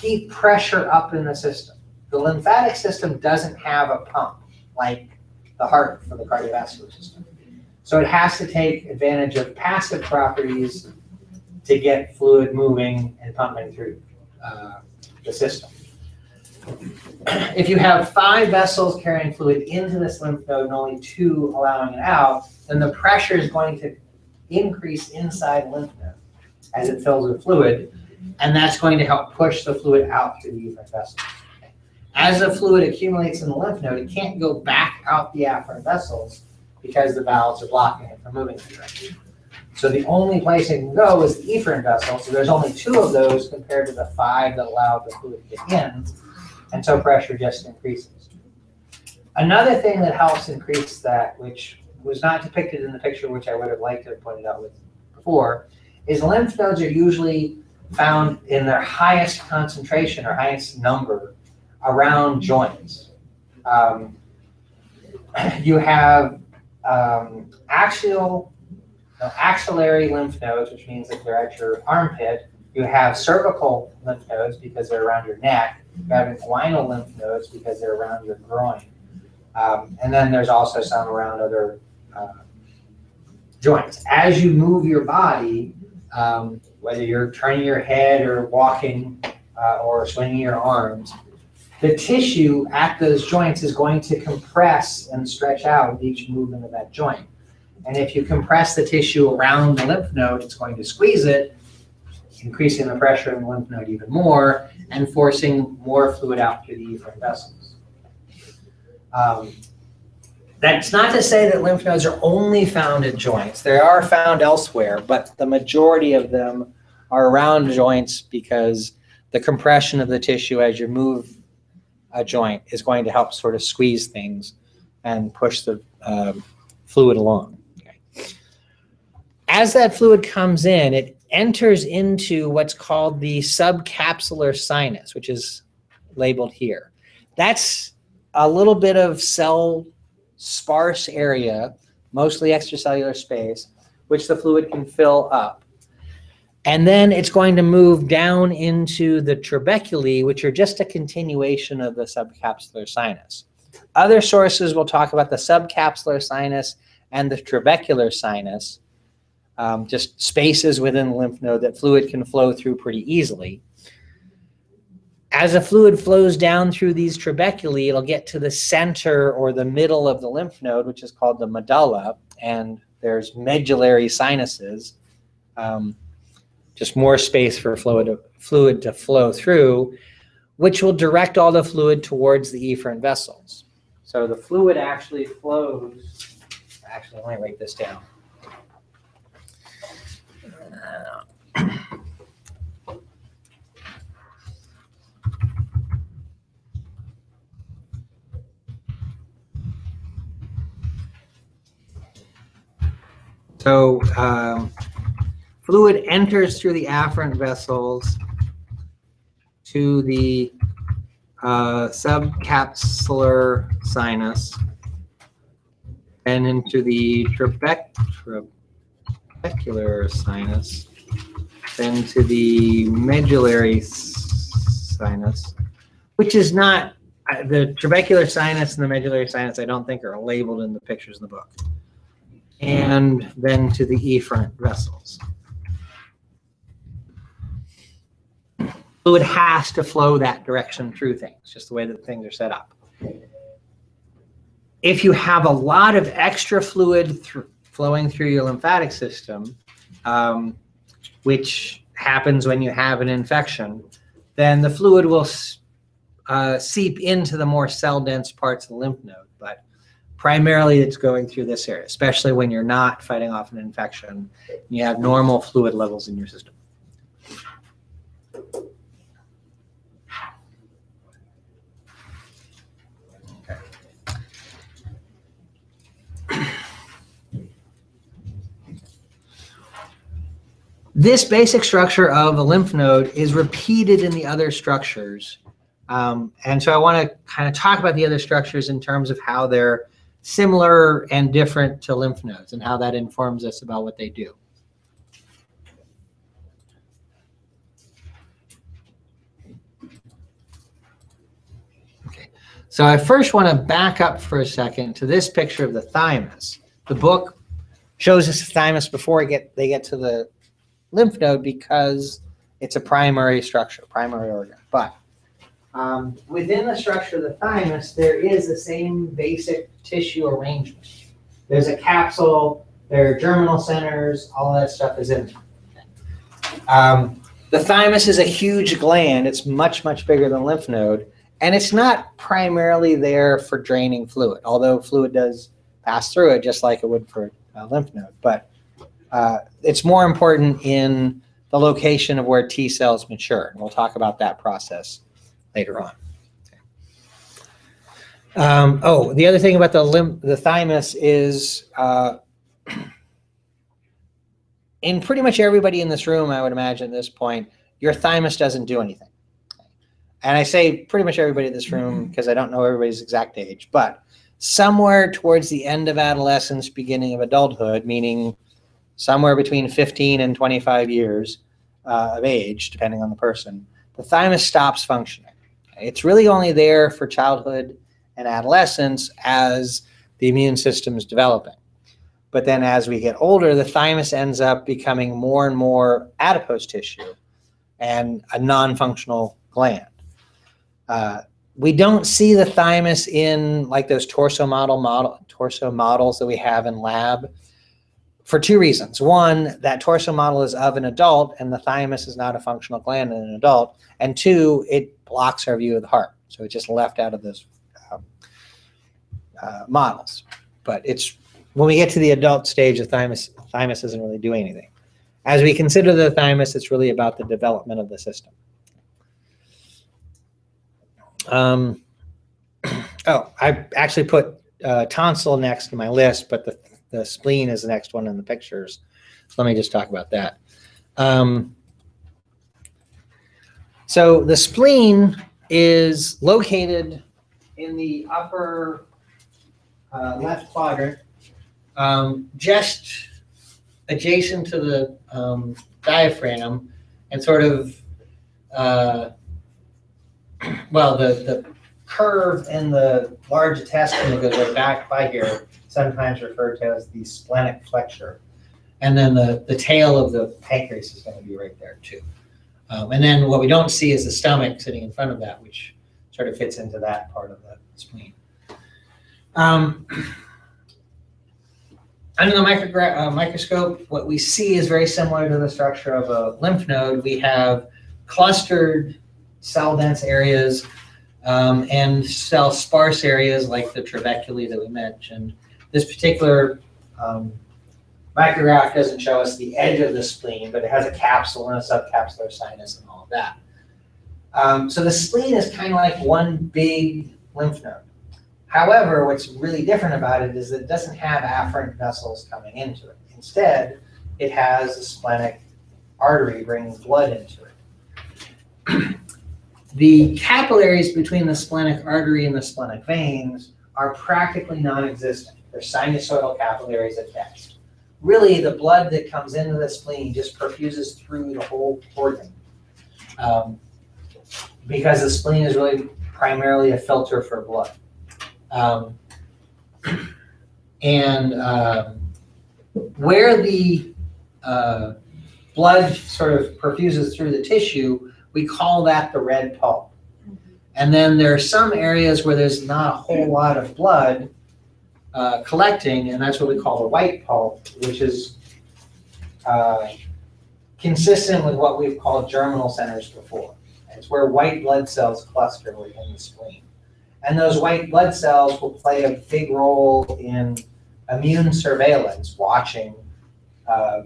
keep pressure up in the system. The lymphatic system doesn't have a pump like the heart for the cardiovascular system. So it has to take advantage of passive properties to get fluid moving and pumping through uh, the system. If you have five vessels carrying fluid into this lymph node and only two allowing it out, then the pressure is going to increase inside lymph node as it fills with fluid, and that's going to help push the fluid out through the efferent vessels. As the fluid accumulates in the lymph node, it can't go back out the afferent vessels because the valves are blocking it from moving direction. So the only place it can go is the efferent vessel. So there's only two of those compared to the five that allow the fluid to get in, and so pressure just increases. Another thing that helps increase that, which was not depicted in the picture, which I would have liked to have pointed out with before, is lymph nodes are usually found in their highest concentration or highest number around joints. Um, you have um, axial, no, axillary lymph nodes, which means that they're at your armpit. You have cervical lymph nodes because they're around your neck. You have inguinal lymph nodes because they're around your groin. Um, and then there's also some around other uh, joints. As you move your body, um, whether you're turning your head or walking uh, or swinging your arms, the tissue at those joints is going to compress and stretch out with each movement of that joint. And if you compress the tissue around the lymph node, it's going to squeeze it, increasing the pressure in the lymph node even more and forcing more fluid out through the efferent vessels. Um, that's not to say that lymph nodes are only found at joints. They are found elsewhere, but the majority of them are around joints because the compression of the tissue as you move a joint is going to help sort of squeeze things and push the um, fluid along. Okay. As that fluid comes in, it enters into what's called the subcapsular sinus, which is labeled here. That's a little bit of cell sparse area, mostly extracellular space, which the fluid can fill up. And then it's going to move down into the trabeculae, which are just a continuation of the subcapsular sinus. Other sources will talk about the subcapsular sinus and the trabecular sinus, um, just spaces within the lymph node that fluid can flow through pretty easily. As the fluid flows down through these trabeculae, it'll get to the center or the middle of the lymph node, which is called the medulla, and there's medullary sinuses. Um, just more space for fluid, fluid to flow through, which will direct all the fluid towards the efferent vessels. So the fluid actually flows, actually, let me write this down. So um, fluid enters through the afferent vessels to the uh, subcapsular sinus and into the trabec- trabecular sinus, then to the medullary sinus, which is not uh, the trabecular sinus and the medullary sinus. I don't think are labeled in the pictures in the book and then to the efferent vessels. Fluid has to flow that direction through things, just the way that things are set up. If you have a lot of extra fluid thr- flowing through your lymphatic system, um, which happens when you have an infection, then the fluid will uh, seep into the more cell dense parts of the lymph node. But primarily it's going through this area, especially when you're not fighting off an infection. and You have normal fluid levels in your system. This basic structure of a lymph node is repeated in the other structures. Um, and so I want to kind of talk about the other structures in terms of how they're similar and different to lymph nodes and how that informs us about what they do. Okay, so I first want to back up for a second to this picture of the thymus. The book shows us the thymus before get, they get to the lymph node because it's a primary structure, primary organ. But um, within the structure of the thymus, there is the same basic tissue arrangement. There's a capsule, there are germinal centers, all that stuff is in there. Um, the thymus is a huge gland. It's much, much bigger than lymph node. And it's not primarily there for draining fluid, although fluid does pass through it just like it would for a lymph node. But uh, it's more important in the location of where T cells mature. And we'll talk about that process later on. Um, oh, the other thing about the limb, the thymus is uh, in pretty much everybody in this room, I would imagine at this point, your thymus doesn't do anything. And I say pretty much everybody in this room because I don't know everybody's exact age, but somewhere towards the end of adolescence, beginning of adulthood, meaning somewhere between 15 and 25 years uh, of age, depending on the person, the thymus stops functioning. It's really only there for childhood and adolescence as the immune system is developing. But then as we get older, the thymus ends up becoming more and more adipose tissue and a non-functional gland. Uh, we don't see the thymus in like those torso model model torso models that we have in lab for two reasons. One, that torso model is of an adult and the thymus is not a functional gland in an adult. And two, it blocks our view of the heart. So it's just left out of those um, uh, models. But it's when we get to the adult stage, the thymus, thymus doesn't really do anything. As we consider the thymus, it's really about the development of the system. Um, oh, I actually put uh, tonsil next to my list, but the, the spleen is the next one in the pictures. So let me just talk about that. Um, so the spleen is located in the upper uh, left quadrant, um, just adjacent to the um, diaphragm and sort of, uh, well, the, the curve in the large intestine that goes back by here, sometimes referred to as the splenic flexure. And then the, the tail of the pancreas is going to be right there too. Um, and then what we don't see is the stomach sitting in front of that, which sort of fits into that part of the spleen. Um, under the uh, microscope, what we see is very similar to the structure of a lymph node. We have clustered cell dense areas um, and cell sparse areas like the trabeculae that we mentioned. This particular um, micrograph doesn't show us the edge of the spleen, but it has a capsule and a subcapsular sinus and all of that. Um, so the spleen is kind of like one big lymph node. However, what's really different about it is that it doesn't have afferent vessels coming into it. Instead, it has a splenic artery bringing blood into it. the capillaries between the splenic artery and the splenic veins are practically non-existent. They're sinusoidal capillaries at best. Really, the blood that comes into the spleen just perfuses through the whole organ. Um, because the spleen is really primarily a filter for blood. Um, and um, where the uh, blood sort of perfuses through the tissue, we call that the red pulp. And then there are some areas where there's not a whole lot of blood uh, collecting, and that's what we call the white pulp, which is uh, consistent with what we've called germinal centers before. It's where white blood cells cluster within the spleen. And those white blood cells will play a big role in immune surveillance, watching uh,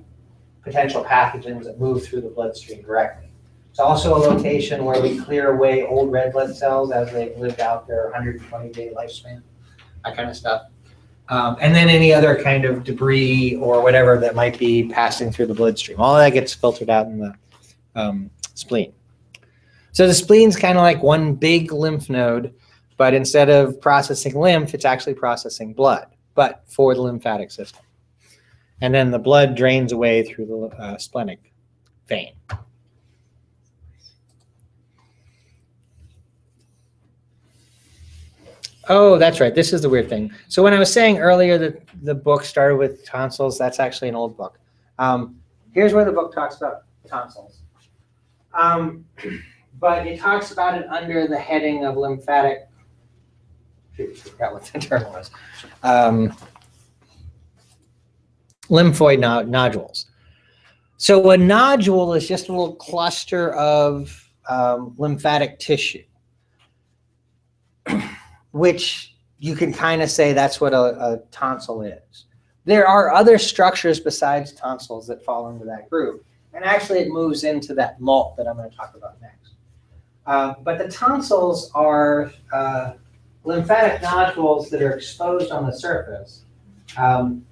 potential pathogens that move through the bloodstream directly. It's also a location where we clear away old red blood cells as they've lived out their 120 day lifespan, that kind of stuff. Um, and then any other kind of debris or whatever that might be passing through the bloodstream. All that gets filtered out in the um, spleen. So the spleen's kind of like one big lymph node, but instead of processing lymph, it's actually processing blood, but for the lymphatic system. And then the blood drains away through the uh, splenic vein. Oh, that's right. This is the weird thing. So when I was saying earlier that the book started with tonsils, that's actually an old book. Um, here's where the book talks about tonsils. Um, but it talks about it under the heading of lymphatic. shoot, Forgot what the term was. Um, lymphoid no- nodules. So a nodule is just a little cluster of um, lymphatic tissue, which you can kind of say that's what a, a tonsil is. There are other structures besides tonsils that fall into that group. And actually, it moves into that MALT that I'm going to talk about next. Uh, but the tonsils are uh, lymphatic nodules that are exposed on the surface. Um,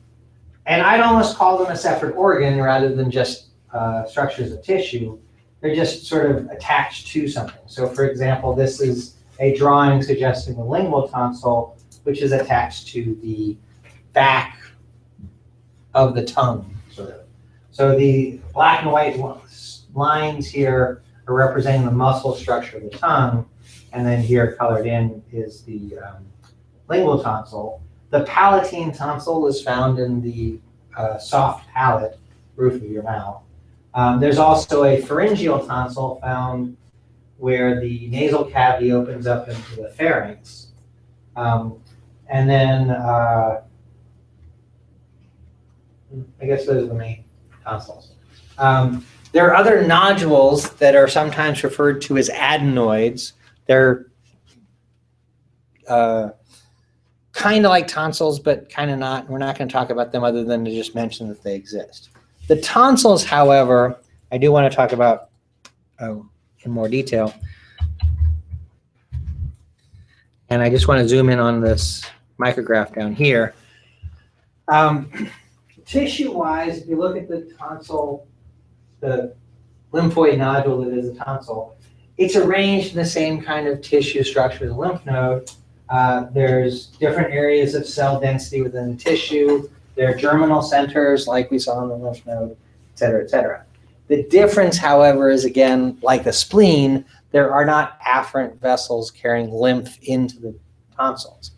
and I'd almost call them a separate organ rather than just uh, structures of tissue. They're just sort of attached to something. So, for example, this is a drawing suggesting the lingual tonsil, which is attached to the back of the tongue, sort of. So the black and white lines here are representing the muscle structure of the tongue, and then here colored in is the um, lingual tonsil. The palatine tonsil is found in the uh, soft palate, roof of your mouth. Um, there's also a pharyngeal tonsil found where the nasal cavity opens up into the pharynx. Um, and then, uh, I guess those are the main tonsils. Um, there are other nodules that are sometimes referred to as adenoids. They're uh, kind of like tonsils, but kind of not. We're not going to talk about them other than to just mention that they exist. The tonsils, however, I do want to talk about uh, in more detail. And I just want to zoom in on this micrograph down here. Um, Tissue-wise, if you look at the tonsil, the lymphoid nodule that is a tonsil, it's arranged in the same kind of tissue structure as a lymph node. Uh, there's different areas of cell density within the tissue. There are germinal centers like we saw in the lymph node, et cetera, et cetera. The difference, however, is again, like the spleen, there are not afferent vessels carrying lymph into the tonsils.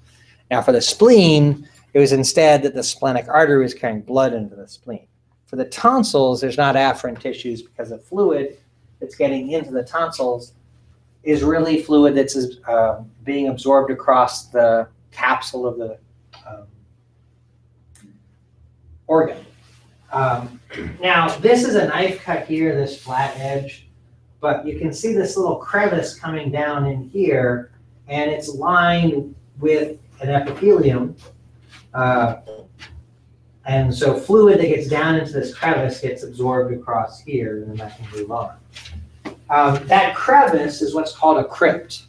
Now, for the spleen, it was instead that the splenic artery was carrying blood into the spleen. For the tonsils, there's not afferent tissues because the fluid that's getting into the tonsils is really fluid that's uh, being absorbed across the capsule of the um, organ. Um, now, this is a knife cut here, this flat edge, but you can see this little crevice coming down in here, and it's lined with an epithelium. Uh, and so fluid that gets down into this crevice gets absorbed across here, and then that can move on. Um, that crevice is what's called a crypt.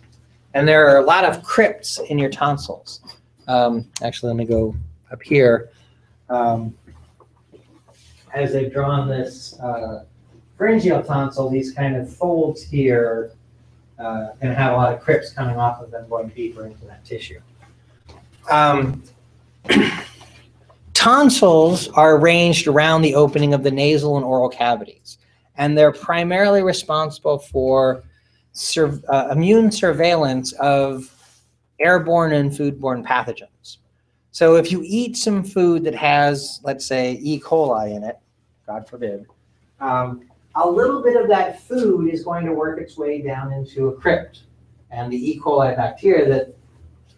And there are a lot of crypts in your tonsils. Um, actually, let me go up here. Um, as they've drawn this uh, pharyngeal tonsil, these kind of folds here uh, and have a lot of crypts coming off of them going deeper into that tissue. Um, tonsils are arranged around the opening of the nasal and oral cavities, and they're primarily responsible for sur- uh, immune surveillance of airborne and foodborne pathogens. So if you eat some food that has, let's say, E. coli in it, God forbid, um, a little bit of that food is going to work its way down into a crypt. And the E. coli bacteria that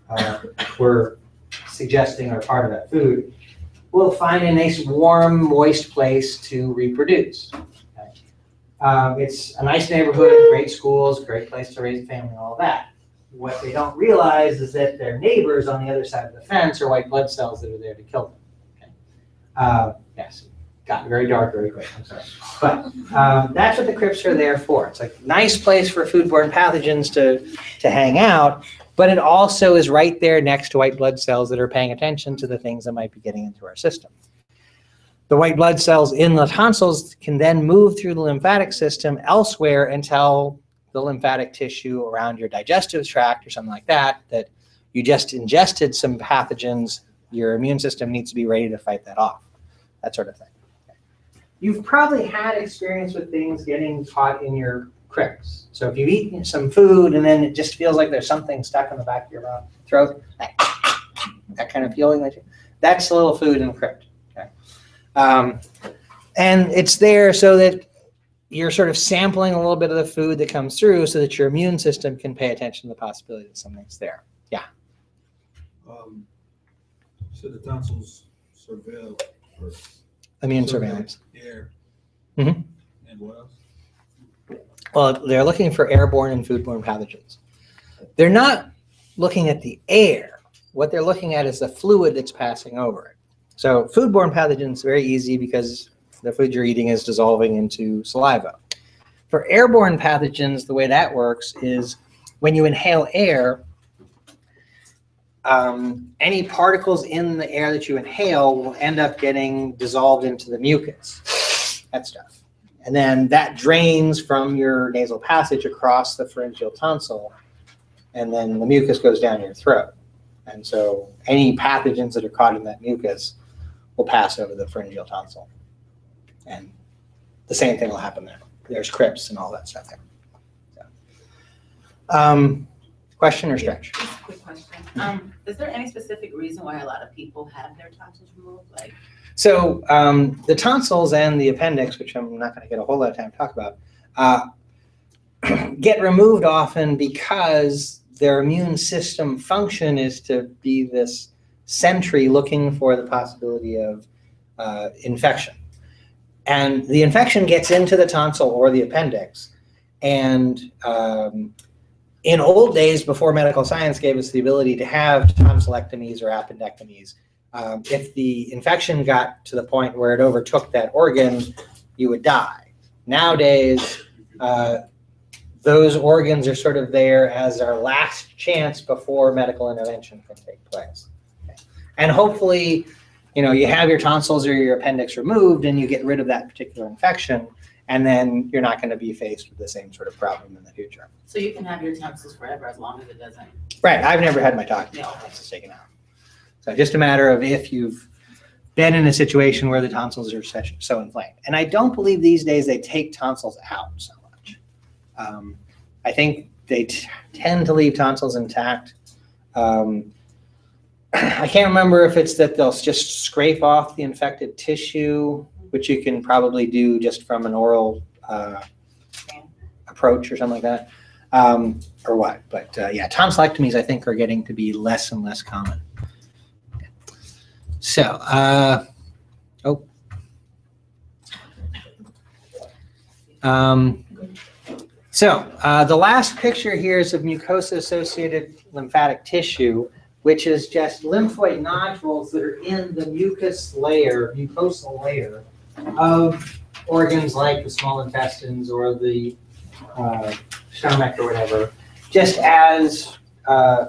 uh, we're suggesting are part of that food will find a nice, warm, moist place to reproduce. Okay? Um, it's a nice neighborhood, great schools, great place to raise a family, all that. What they don't realize is that their neighbors on the other side of the fence are white blood cells that are there to kill them. Okay? Uh, yes, got very dark very quick. I'm sorry, but um, that's what the crypts are there for. It's a nice place for foodborne pathogens to to hang out, but it also is right there next to white blood cells that are paying attention to the things that might be getting into our system. The white blood cells in the tonsils can then move through the lymphatic system elsewhere and tell the lymphatic tissue around your digestive tract or something like that that you just ingested some pathogens, your immune system needs to be ready to fight that off, that sort of thing. You've probably had experience with things getting caught in your crypts. So if you've eaten some food and then it just feels like there's something stuck in the back of your mouth, throat, that kind of feeling, that you, that's a little food in the crypt. Okay? Um, and it's there so that you're sort of sampling a little bit of the food that comes through so that your immune system can pay attention to the possibility that something's there. Yeah. Um, So the tonsils surveil for Immune surveillance. air. Mhm. And what else? Well, they're looking for airborne and foodborne pathogens. They're not looking at the air. What they're looking at is the fluid that's passing over it. So foodborne pathogens very easy because the food you're eating is dissolving into saliva. For airborne pathogens, the way that works is when you inhale air, um, any particles in the air that you inhale will end up getting dissolved into the mucus, that stuff. And then that drains from your nasal passage across the pharyngeal tonsil, and then the mucus goes down your throat. And so any pathogens that are caught in that mucus will pass over the pharyngeal tonsil. And the same thing will happen there. There's crypts and all that stuff there. So. Um, question or stretch? Just a quick question. Um, is there any specific reason why a lot of people have their tonsils removed? Like, So um, the tonsils and the appendix, which I'm not going to get a whole lot of time to talk about, uh, get removed often because their immune system function is to be this sentry looking for the possibility of uh, infection. And the infection gets into the tonsil or the appendix. And um, in old days, before medical science gave us the ability to have tonsillectomies or appendectomies, um, if the infection got to the point where it overtook that organ, you would die. Nowadays, uh, those organs are sort of there as our last chance before medical intervention can take place. And hopefully, you know, you have your tonsils or your appendix removed and you get rid of that particular infection, and then you're not going to be faced with the same sort of problem in the future. so you can have your tonsils forever as long as it doesn't. Right. I've never had my talking No. tonsils taken out. So just a matter of if you've been in a situation where the tonsils are such, so inflamed. And I don't believe these days they take tonsils out so much. Um, I think they t- tend to leave tonsils intact. Um, I can't remember if it's that they'll just scrape off the infected tissue, which you can probably do just from an oral uh, approach or something like that, um, or what. But uh, yeah, tonsillectomies I think are getting to be less and less common. So, uh, Um, so uh, the last picture here is of mucosa-associated lymphatic tissue, which is just lymphoid nodules that are in the mucus layer, mucosal layer of organs like the small intestines or the uh, stomach or whatever. Just as uh,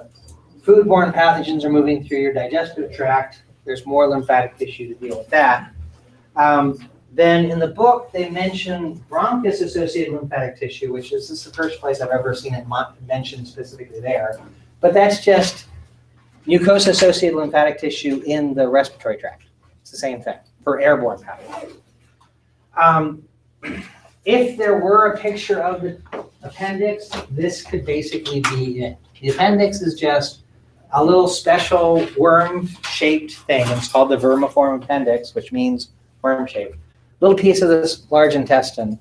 foodborne pathogens are moving through your digestive tract, there's more lymphatic tissue to deal with that. Um, then in the book, they mention bronchus-associated lymphatic tissue, which is this is the first place I've ever seen it mentioned specifically there. But that's just mucosa-associated lymphatic tissue in the respiratory tract. It's the same thing for airborne pathogens. Um, if there were a picture of the appendix, this could basically be it. The appendix is just a little special worm-shaped thing. It's called the vermiform appendix, which means worm-shaped little piece of this large intestine.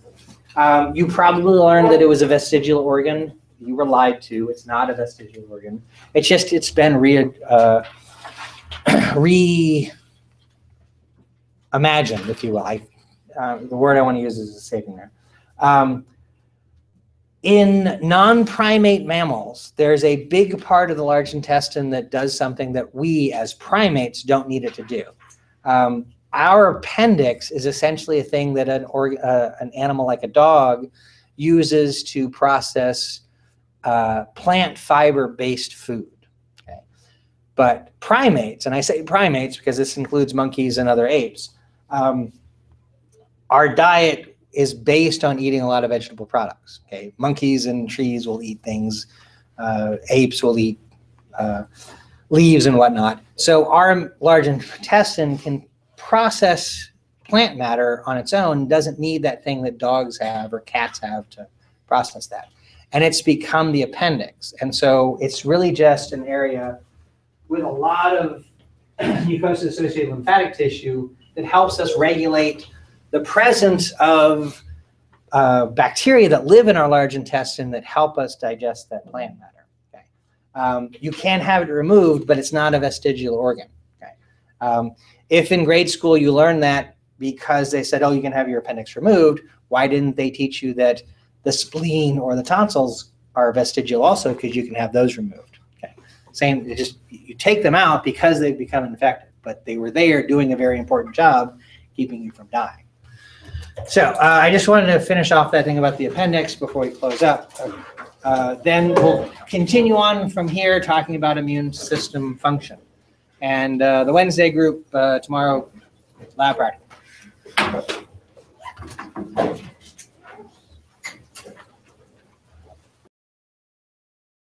Um, you probably learned that it was a vestigial organ. You were lied to. It's not a vestigial organ. It's just it's been re uh, re imagined, if you will. I, uh, the word I want to use is a saving there. Um, in non-primate mammals, there's a big part of the large intestine that does something that we as primates don't need it to do. Um, our appendix is essentially a thing that an uh, an animal like a dog uses to process uh, plant fiber based food. Okay, but primates, and I say primates because this includes monkeys and other apes. Um, our diet is based on eating a lot of vegetable products. Okay, monkeys and trees will eat things. Uh, apes will eat uh, leaves and whatnot. So our large intestine can process plant matter on its own doesn't need that thing that dogs have or cats have to process that. And it's become the appendix. And so it's really just an area with a lot of mucosa associated lymphatic tissue that helps us regulate the presence of uh, bacteria that live in our large intestine that help us digest that plant matter. Okay. Um, you can have it removed, but it's not a vestigial organ. Okay. Um, if in grade school you learned that because they said, oh, you can have your appendix removed, why didn't they teach you that the spleen or the tonsils are vestigial also because you can have those removed? Okay. Same, it just you take them out because they've become infected, but they were there doing a very important job keeping you from dying. So uh, I just wanted to finish off that thing about the appendix before we close up. Uh, then we'll continue on from here talking about immune system function. And uh, the Wednesday group uh, tomorrow, lab practice.